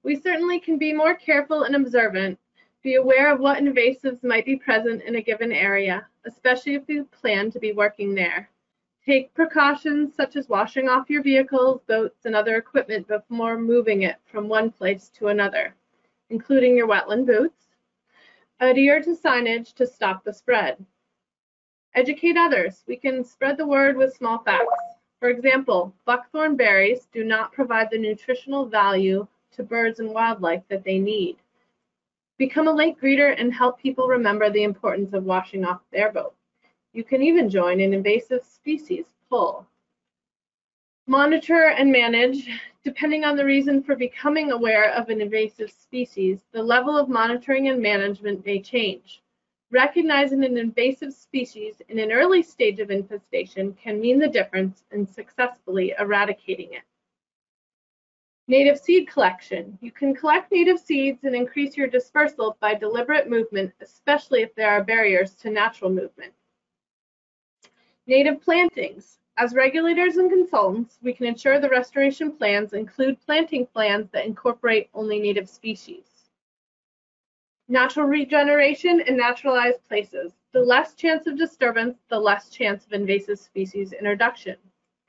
We certainly can be more careful and observant, be aware of what invasives might be present in a given area, especially if we plan to be working there. Take precautions such as washing off your vehicles, boats, and other equipment before moving it from one place to another, including your wetland boots. Adhere to signage to stop the spread. Educate others. We can spread the word with small facts. For example, buckthorn berries do not provide the nutritional value to birds and wildlife that they need. Become a lake greeter and help people remember the importance of washing off their boat. You can even join an invasive species pull. Monitor and manage. Depending on the reason for becoming aware of an invasive species, the level of monitoring and management may change. Recognizing an invasive species in an early stage of infestation can mean the difference in successfully eradicating it. Native seed collection. You can collect native seeds and increase your dispersal by deliberate movement, especially if there are barriers to natural movement. Native plantings. As regulators and consultants, we can ensure the restoration plans include planting plans that incorporate only native species. Natural regeneration and naturalized places. The less chance of disturbance, the less chance of invasive species introduction.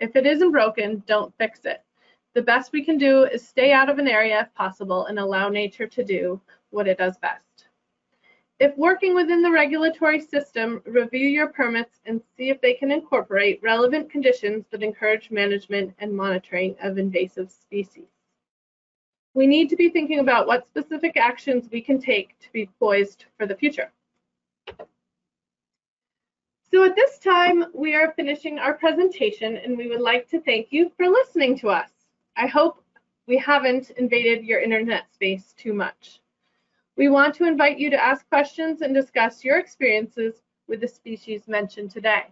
If it isn't broken, don't fix it. The best we can do is stay out of an area if possible and allow nature to do what it does best. If working within the regulatory system, review your permits and see if they can incorporate relevant conditions that encourage management and monitoring of invasive species. We need to be thinking about what specific actions we can take to be poised for the future. So at this time, we are finishing our presentation and we would like to thank you for listening to us. I hope we haven't invaded your internet space too much. We want to invite you to ask questions and discuss your experiences with the species mentioned today.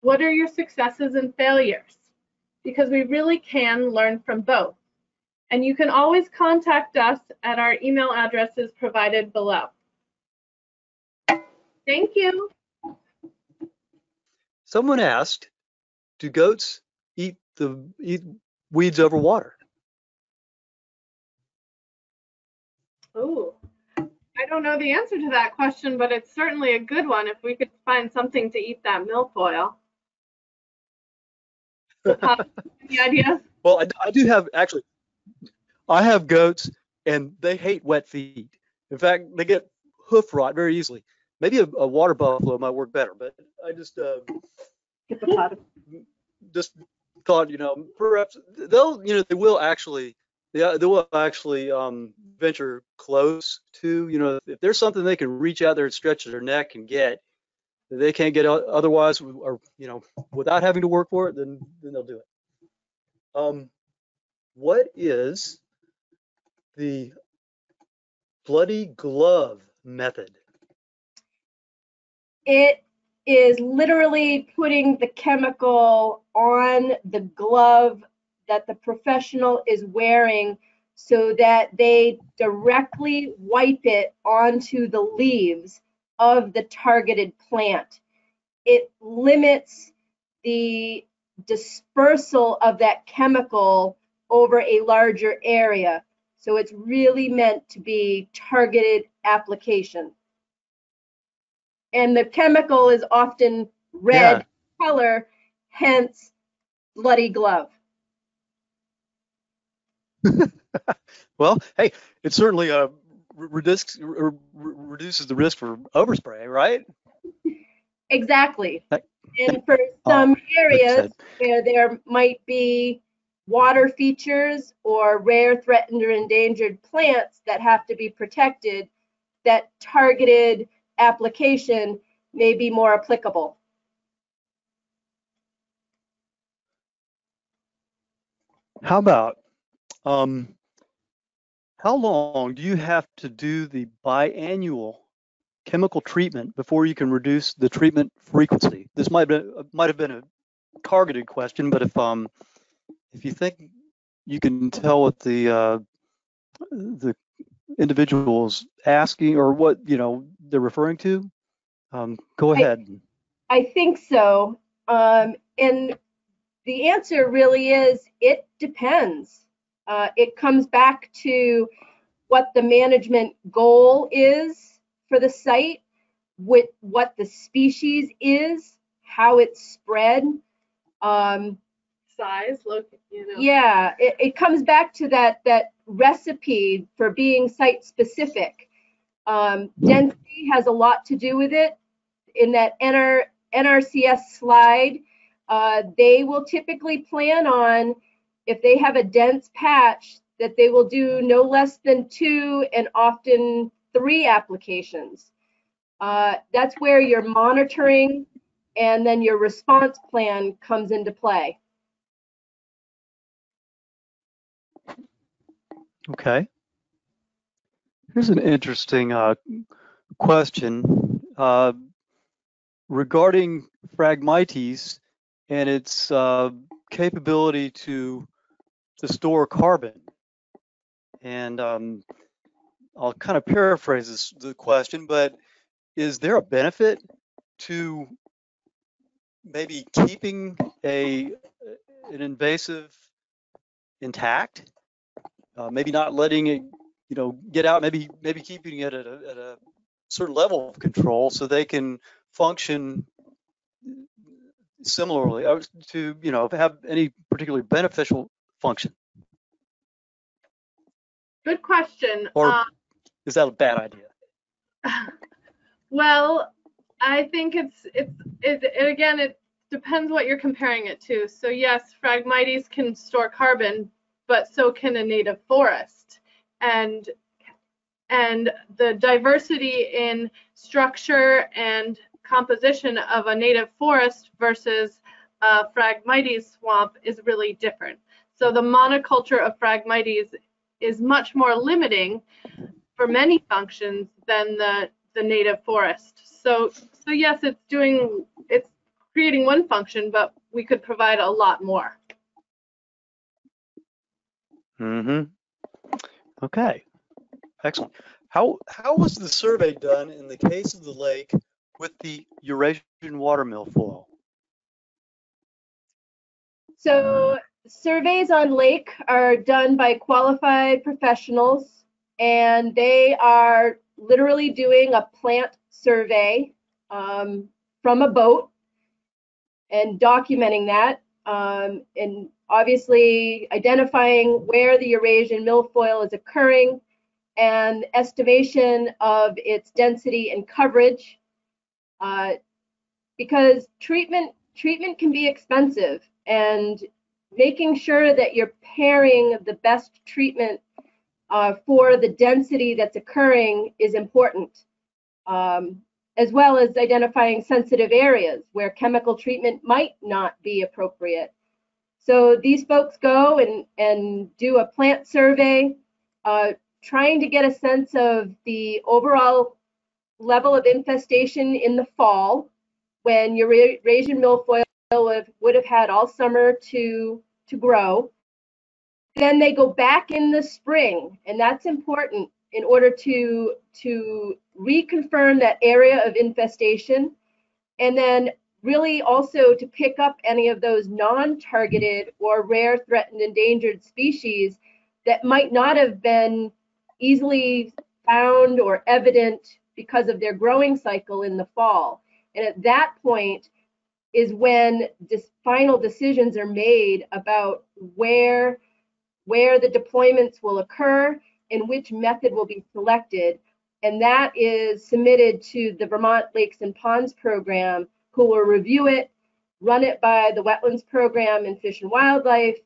What are your successes and failures? Because we really can learn from both. And you can always contact us at our email addresses provided below. Thank you. Someone asked, do goats eat the eat weeds over water? Oh, I don't know the answer to that question, but it's certainly a good one if we could find something to eat that milfoil. Any ideas? Well, I, I do have actually. I have goats, and they hate wet feet. In fact, they get hoof rot very easily. Maybe a, a water buffalo might work better, but I just uh, just thought, you know, perhaps they'll, you know, they will actually yeah, they will actually um, venture close to, you know, if there's something they can reach out there and stretch their neck and get, that they can't get otherwise, or you know, without having to work for it, then then they'll do it. Um, what is the bloody glove method? It is literally putting the chemical on the glove that the professional is wearing so that they directly wipe it onto the leaves of the targeted plant. It limits the dispersal of that chemical over a larger area. So it's really meant to be targeted application. And the chemical is often red yeah. color, hence bloody glove. well, hey, it certainly uh, reduces, reduces the risk for overspray, right? Exactly. And for oh, some areas where there might be water features or rare, threatened, or endangered plants that have to be protected, that targeted application may be more applicable. How about um, how long do you have to do the biannual chemical treatment before you can reduce the treatment frequency? This might have been, uh, might have been a targeted question, but if um if you think you can tell what the uh, the individuals asking or what you know they're referring to, um, go ahead. I, I think so, um, and the answer really is it depends. Uh, it comes back to what the management goal is for the site, with what the species is, how it's spread. Um, Size, look, you know. yeah, it, it comes back to that that recipe for being site specific. Um, density has a lot to do with it. In that NR, NRCS slide, uh, they will typically plan on if they have a dense patch that they will do no less than two and often three applications. Uh, that's where your monitoring and then your response plan comes into play. Okay. Here's an interesting uh, question uh, regarding Phragmites and its uh, capability to to store carbon. And um, I'll kind of paraphrase this, the question, but is there a benefit to maybe keeping a an invasive intact? Uh, maybe not letting it, you know, get out. Maybe maybe keeping it at a, at a certain level of control so they can function similarly uh, to, you know, have any particularly beneficial function. Good question. Or- Um, Is that a bad idea? Well, I think it's it's it, it again it depends what you're comparing it to. So yes, Phragmites can store carbon, but so can a native forest. And and the diversity in structure and composition of a native forest versus a Phragmites swamp is really different. So the monoculture of Phragmites is much more limiting for many functions than the the native forest. So, so yes, it's doing, it's creating one function, but we could provide a lot more. Mm-hmm. Okay. Excellent. How how was the survey done in the case of the lake with the Eurasian water milfoil? So surveys on lake are done by qualified professionals and they are literally doing a plant survey um, from a boat and documenting that um, and obviously identifying where the Eurasian milfoil is occurring and estimation of its density and coverage uh, because treatment treatment can be expensive and making sure that you're pairing the best treatment uh, for the density that's occurring is important, um, as well as identifying sensitive areas where chemical treatment might not be appropriate. So these folks go and, and do a plant survey, uh, trying to get a sense of the overall level of infestation in the fall when Eurasian milfoil would have, would have had all summer to, to grow. Then they go back in the spring, and that's important in order to, to reconfirm that area of infestation. And then really also to pick up any of those non-targeted or rare, threatened, endangered species that might not have been easily found or evident because of their growing cycle in the fall. And at that point is when final decisions are made about where where the deployments will occur and which method will be selected. And that is submitted to the Vermont Lakes and Ponds program, who will review it, run it by the Wetlands Program and Fish and Wildlife,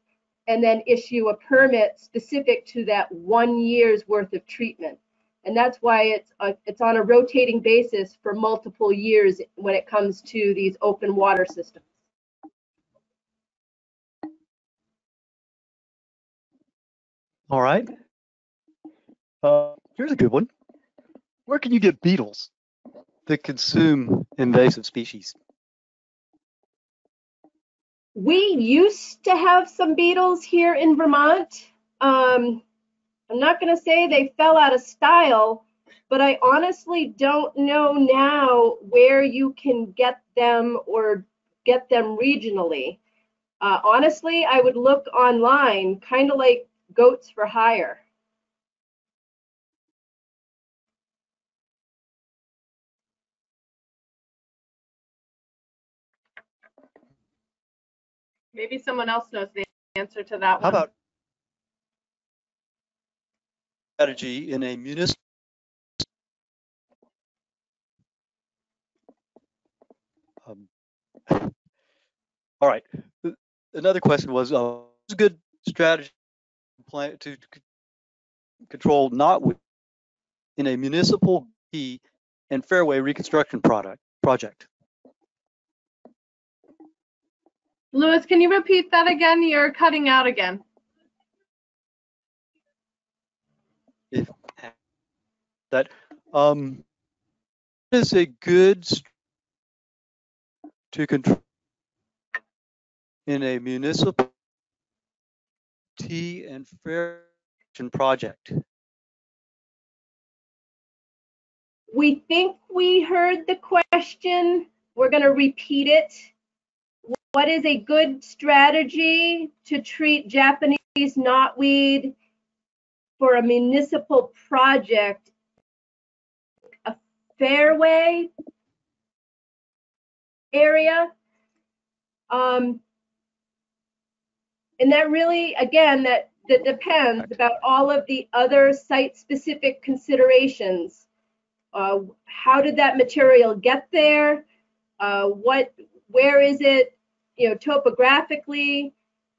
and then issue a permit specific to that one year's worth of treatment. And that's why it's a, it's on a rotating basis for multiple years when it comes to these open water systems. All right. Uh, here's a good one. Where can you get beetles that consume invasive species? We used to have some beetles here in Vermont. Um, I'm not going to say they fell out of style, but I honestly don't know now where you can get them or get them regionally. Uh, honestly, I would look online, kind of like goats for hire. Maybe someone else knows the answer to that How one. about strategy in a municipal um, all right. Another question was, uh, a good strategy plan to control not in a municipal key and fairway reconstruction product project? Louis, can you repeat that again? You're cutting out again. If that um is a good to control in a municipal T and fair project. We think we heard the question. We're going to repeat it. What is a good strategy to treat Japanese knotweed for a municipal project? A fairway area? Um, and that really, again, that, that depends about all of the other site-specific considerations. Uh, how did that material get there? Uh, what, where is it, you know, topographically?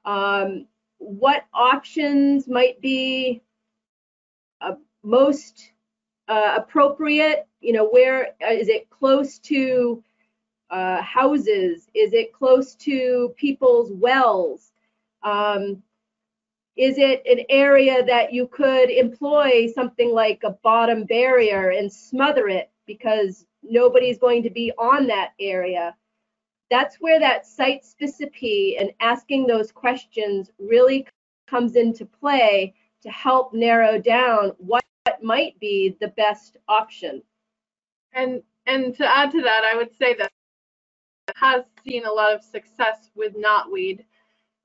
Um, what options might be most uh, appropriate? You know, where uh, is it close to uh, houses? Is it close to people's wells? Um, is it an area that you could employ something like a bottom barrier and smother it because nobody's going to be on that area? That's where that site specificity and asking those questions really comes into play to help narrow down what might be the best option. And and to add to that, I would say that it has seen a lot of success with knotweed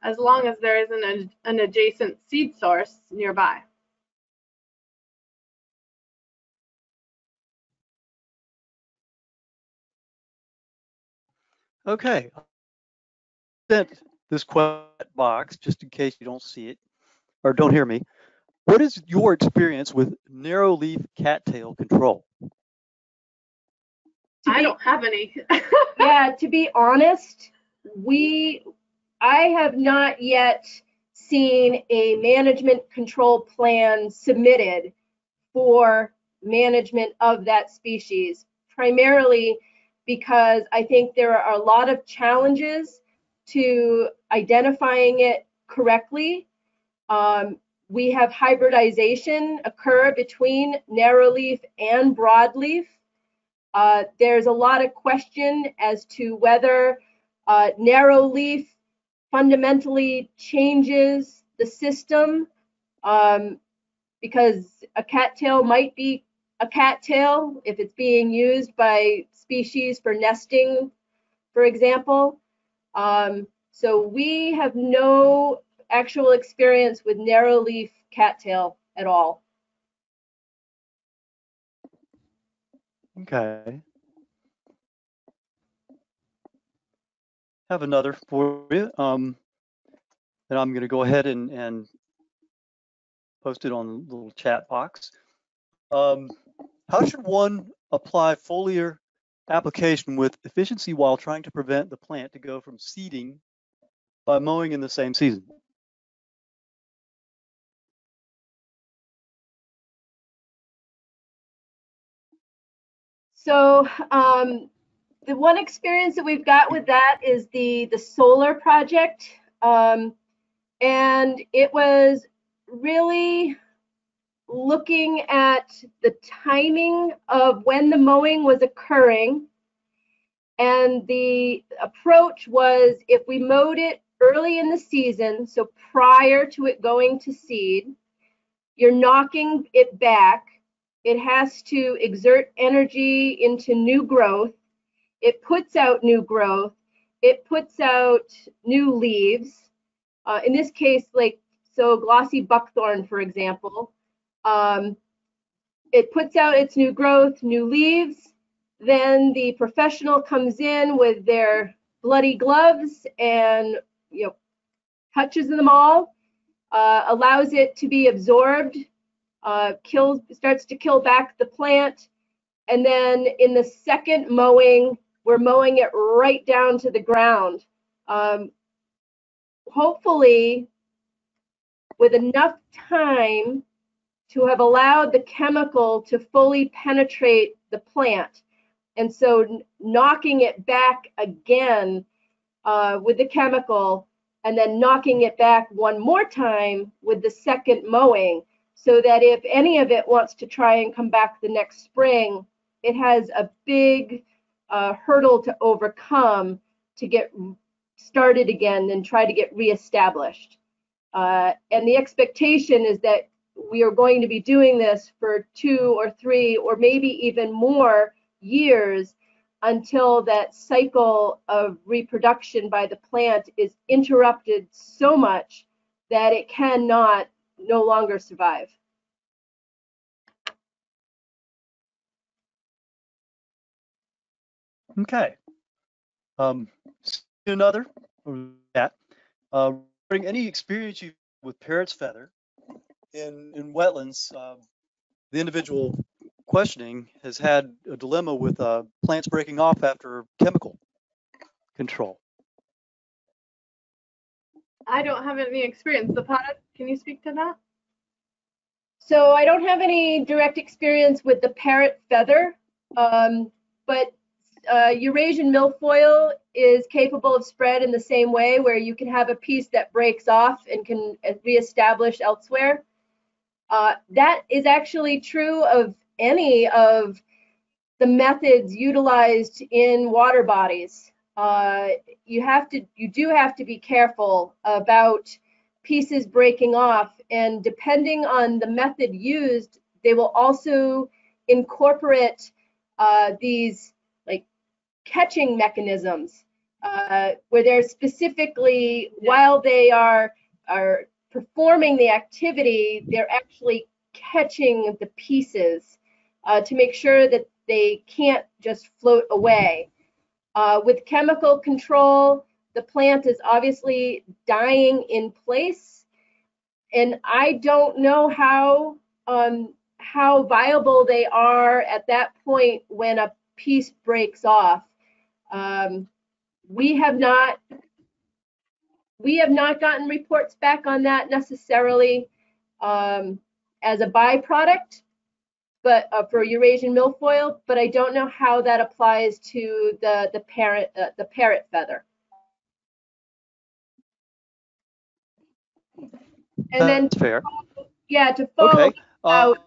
as long as there isn't an, an adjacent seed source nearby. Okay. Sent this question box just in case you don't see it or don't hear me. What is your experience with narrow leaf cattail control? To I don't have any. yeah, to be honest, we, I have not yet seen a management control plan submitted for management of that species, primarily because I think there are a lot of challenges to identifying it correctly. Um, we have hybridization occur between narrowleaf and broadleaf. Uh, there's a lot of question as to whether uh, narrow leaf fundamentally changes the system um, because a cattail might be a cattail if it's being used by species for nesting, for example. Um, so we have no actual experience with narrow leaf cattail at all. Okay. Have another for you. Um, and I'm going to go ahead and, and post it on the little chat box. Um, how should one apply foliar application with efficiency while trying to prevent the plant to go from seeding by mowing in the same season? So um, the one experience that we've got with that is the the solar project, um, and it was really looking at the timing of when the mowing was occurring. And the approach was if we mowed it early in the season, so prior to it going to seed, you're knocking it back. It has to exert energy into new growth. It puts out new growth. It puts out new leaves. Uh, in this case, like, so glossy buckthorn, for example, um, it puts out its new growth, new leaves. Then the professional comes in with their bloody gloves and you know, touches them all, uh, allows it to be absorbed, uh, kills, starts to kill back the plant. And then in the second mowing, we're mowing it right down to the ground. Um, hopefully, with enough time to have allowed the chemical to fully penetrate the plant. And so knocking it back again uh, with the chemical and then knocking it back one more time with the second mowing so that if any of it wants to try and come back the next spring, it has a big uh, hurdle to overcome to get started again and try to get reestablished. Uh, and the expectation is that we are going to be doing this for two or three or maybe even more years until that cycle of reproduction by the plant is interrupted so much that it cannot no longer survive. Okay. Um, another that uh, bring any experience you with parrot's feather in in wetlands. Uh, the individual questioning has had a dilemma with uh, plants breaking off after chemical control. I don't have any experience. Zapata, can you speak to that? So I don't have any direct experience with the parrot feather, um, but uh, Eurasian milfoil is capable of spread in the same way, where you can have a piece that breaks off and can uh, reestablish elsewhere. Uh, that is actually true of any of the methods utilized in water bodies. Uh, you have to, you do have to be careful about pieces breaking off, and depending on the method used, they will also incorporate uh, these like catching mechanisms uh, where they're specifically while they are are performing the activity, they're actually catching the pieces uh, to make sure that they can't just float away. Uh, with chemical control, the plant is obviously dying in place, and I don't know how um, how viable they are at that point when a piece breaks off. Um, we have not we have not gotten reports back on that necessarily um, as a byproduct, but uh, for Eurasian milfoil, but I don't know how that applies to the the parrot uh, the parrot feather. And then, That's fair. yeah, to follow Okay. Uh, out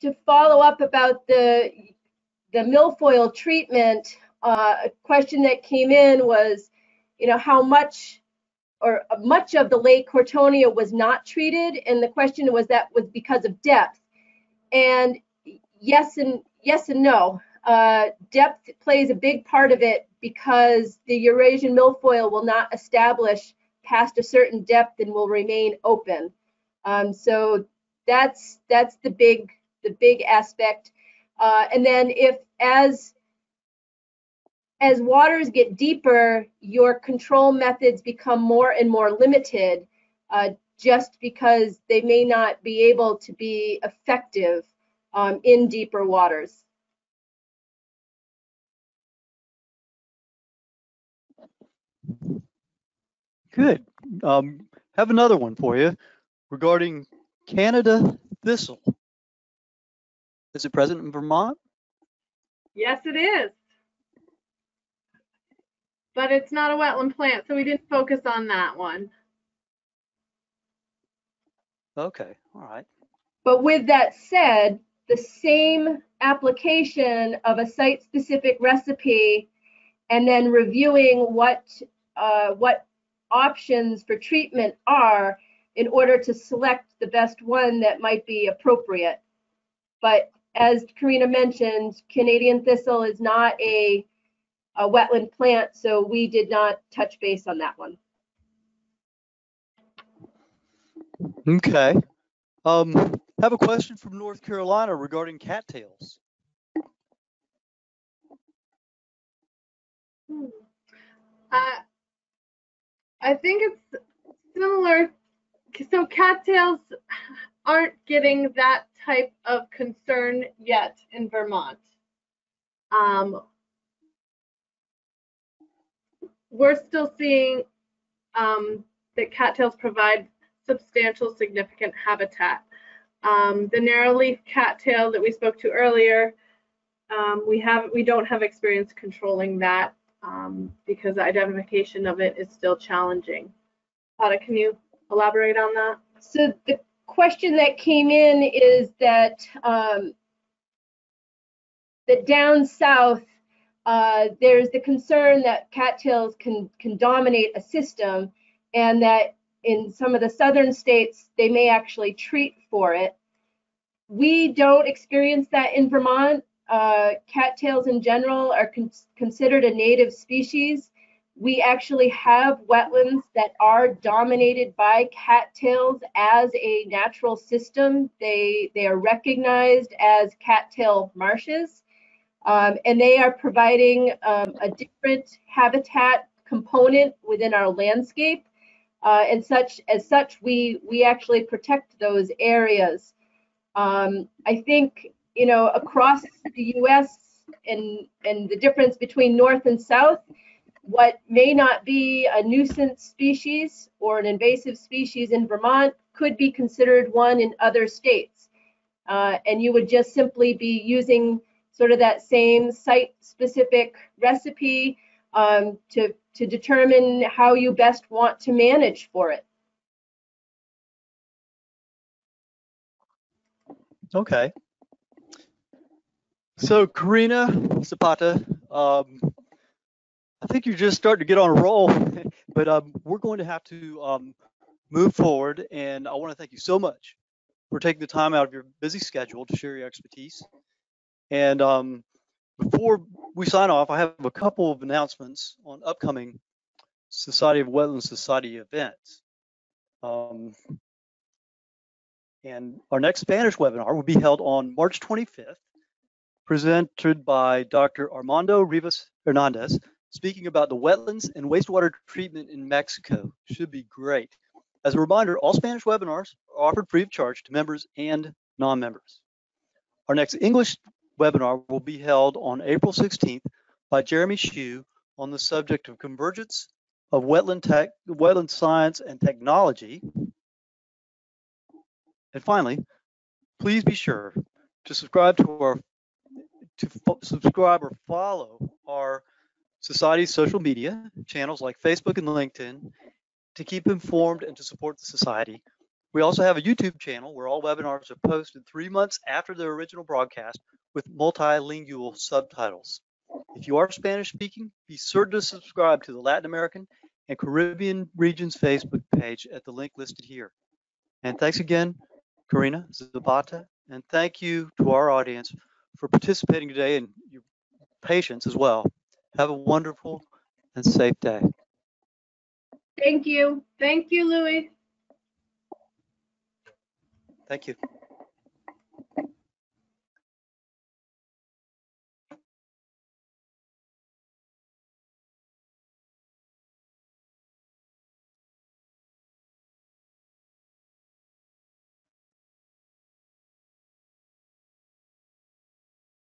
to follow up about the the milfoil treatment, uh, a question that came in was, you know, how much or much of the Lake Hortonia was not treated, and the question was that was because of depth. And yes and yes and no. Uh, depth plays a big part of it because the Eurasian milfoil will not establish past a certain depth and will remain open. Um, so that's that's the big the big aspect. Uh, and then if as as waters get deeper, your control methods become more and more limited, uh, just because they may not be able to be effective um, in deeper waters. Good. Um, have another one for you regarding Canada thistle. Is it present in Vermont? Yes, it is. But it's not a wetland plant, so we didn't focus on that one. Okay, all right. But with that said, the same application of a site-specific recipe and then reviewing what uh, what options for treatment are in order to select the best one that might be appropriate. But as Karina mentioned, Canadian thistle is not a, a wetland plant, so we did not touch base on that one. Okay. Um, have a question from North Carolina regarding cattails. Uh, I think it's similar. So cattails aren't getting that type of concern yet in Vermont. Um, we're still seeing um, that cattails provide substantial significant habitat. Um, the narrowleaf cattail that we spoke to earlier, um, we have we don't have experience controlling that um, because the identification of it is still challenging. Pada, can you elaborate on that? So the question that came in is that um, that down south, uh, there's the concern that cattails can can dominate a system, and that in some of the southern states they may actually treat for it. We don't experience that in Vermont. Uh, cattails in general are con considered a native species. We actually have wetlands that are dominated by cattails as a natural system. They, they are recognized as cattail marshes, um, and they are providing um, a different habitat component within our landscape. Uh, and such as such, we we actually protect those areas. Um, I think you know across the U.S. and and the difference between north and south, what may not be a nuisance species or an invasive species in Vermont could be considered one in other states, uh, and you would just simply be using sort of that same site-specific recipe um, to to determine how you best want to manage for it. Okay. So Karina Zapata, um, I think you're just starting to get on a roll, but um, we're going to have to um, move forward. And I want to thank you so much for taking the time out of your busy schedule to share your expertise. And um, before we sign off, I have a couple of announcements on upcoming Society of Wetland Society events. Um, and our next Spanish webinar will be held on March 25th, presented by Dr. Armando Rivas Hernandez, speaking about the wetlands and wastewater treatment in Mexico. Should be great. As a reminder, all Spanish webinars are offered free of charge to members and non-members. Our next English webinar will be held on April 16th by Jeremy Hsu on the subject of convergence of wetland, tech, wetland science and technology. And finally, please be sure to subscribe to our to subscribe or follow our society's social media channels like Facebook and LinkedIn to keep informed and to support the society. We also have a YouTube channel where all webinars are posted three months after their original broadcast with multilingual subtitles. If you are Spanish speaking, be certain to subscribe to the Latin American and Caribbean region's Facebook page at the link listed here. And thanks again, Karina Zapata, and thank you to our audience for participating today and your patience as well. Have a wonderful and safe day. Thank you. Thank you, Louis. Thank you.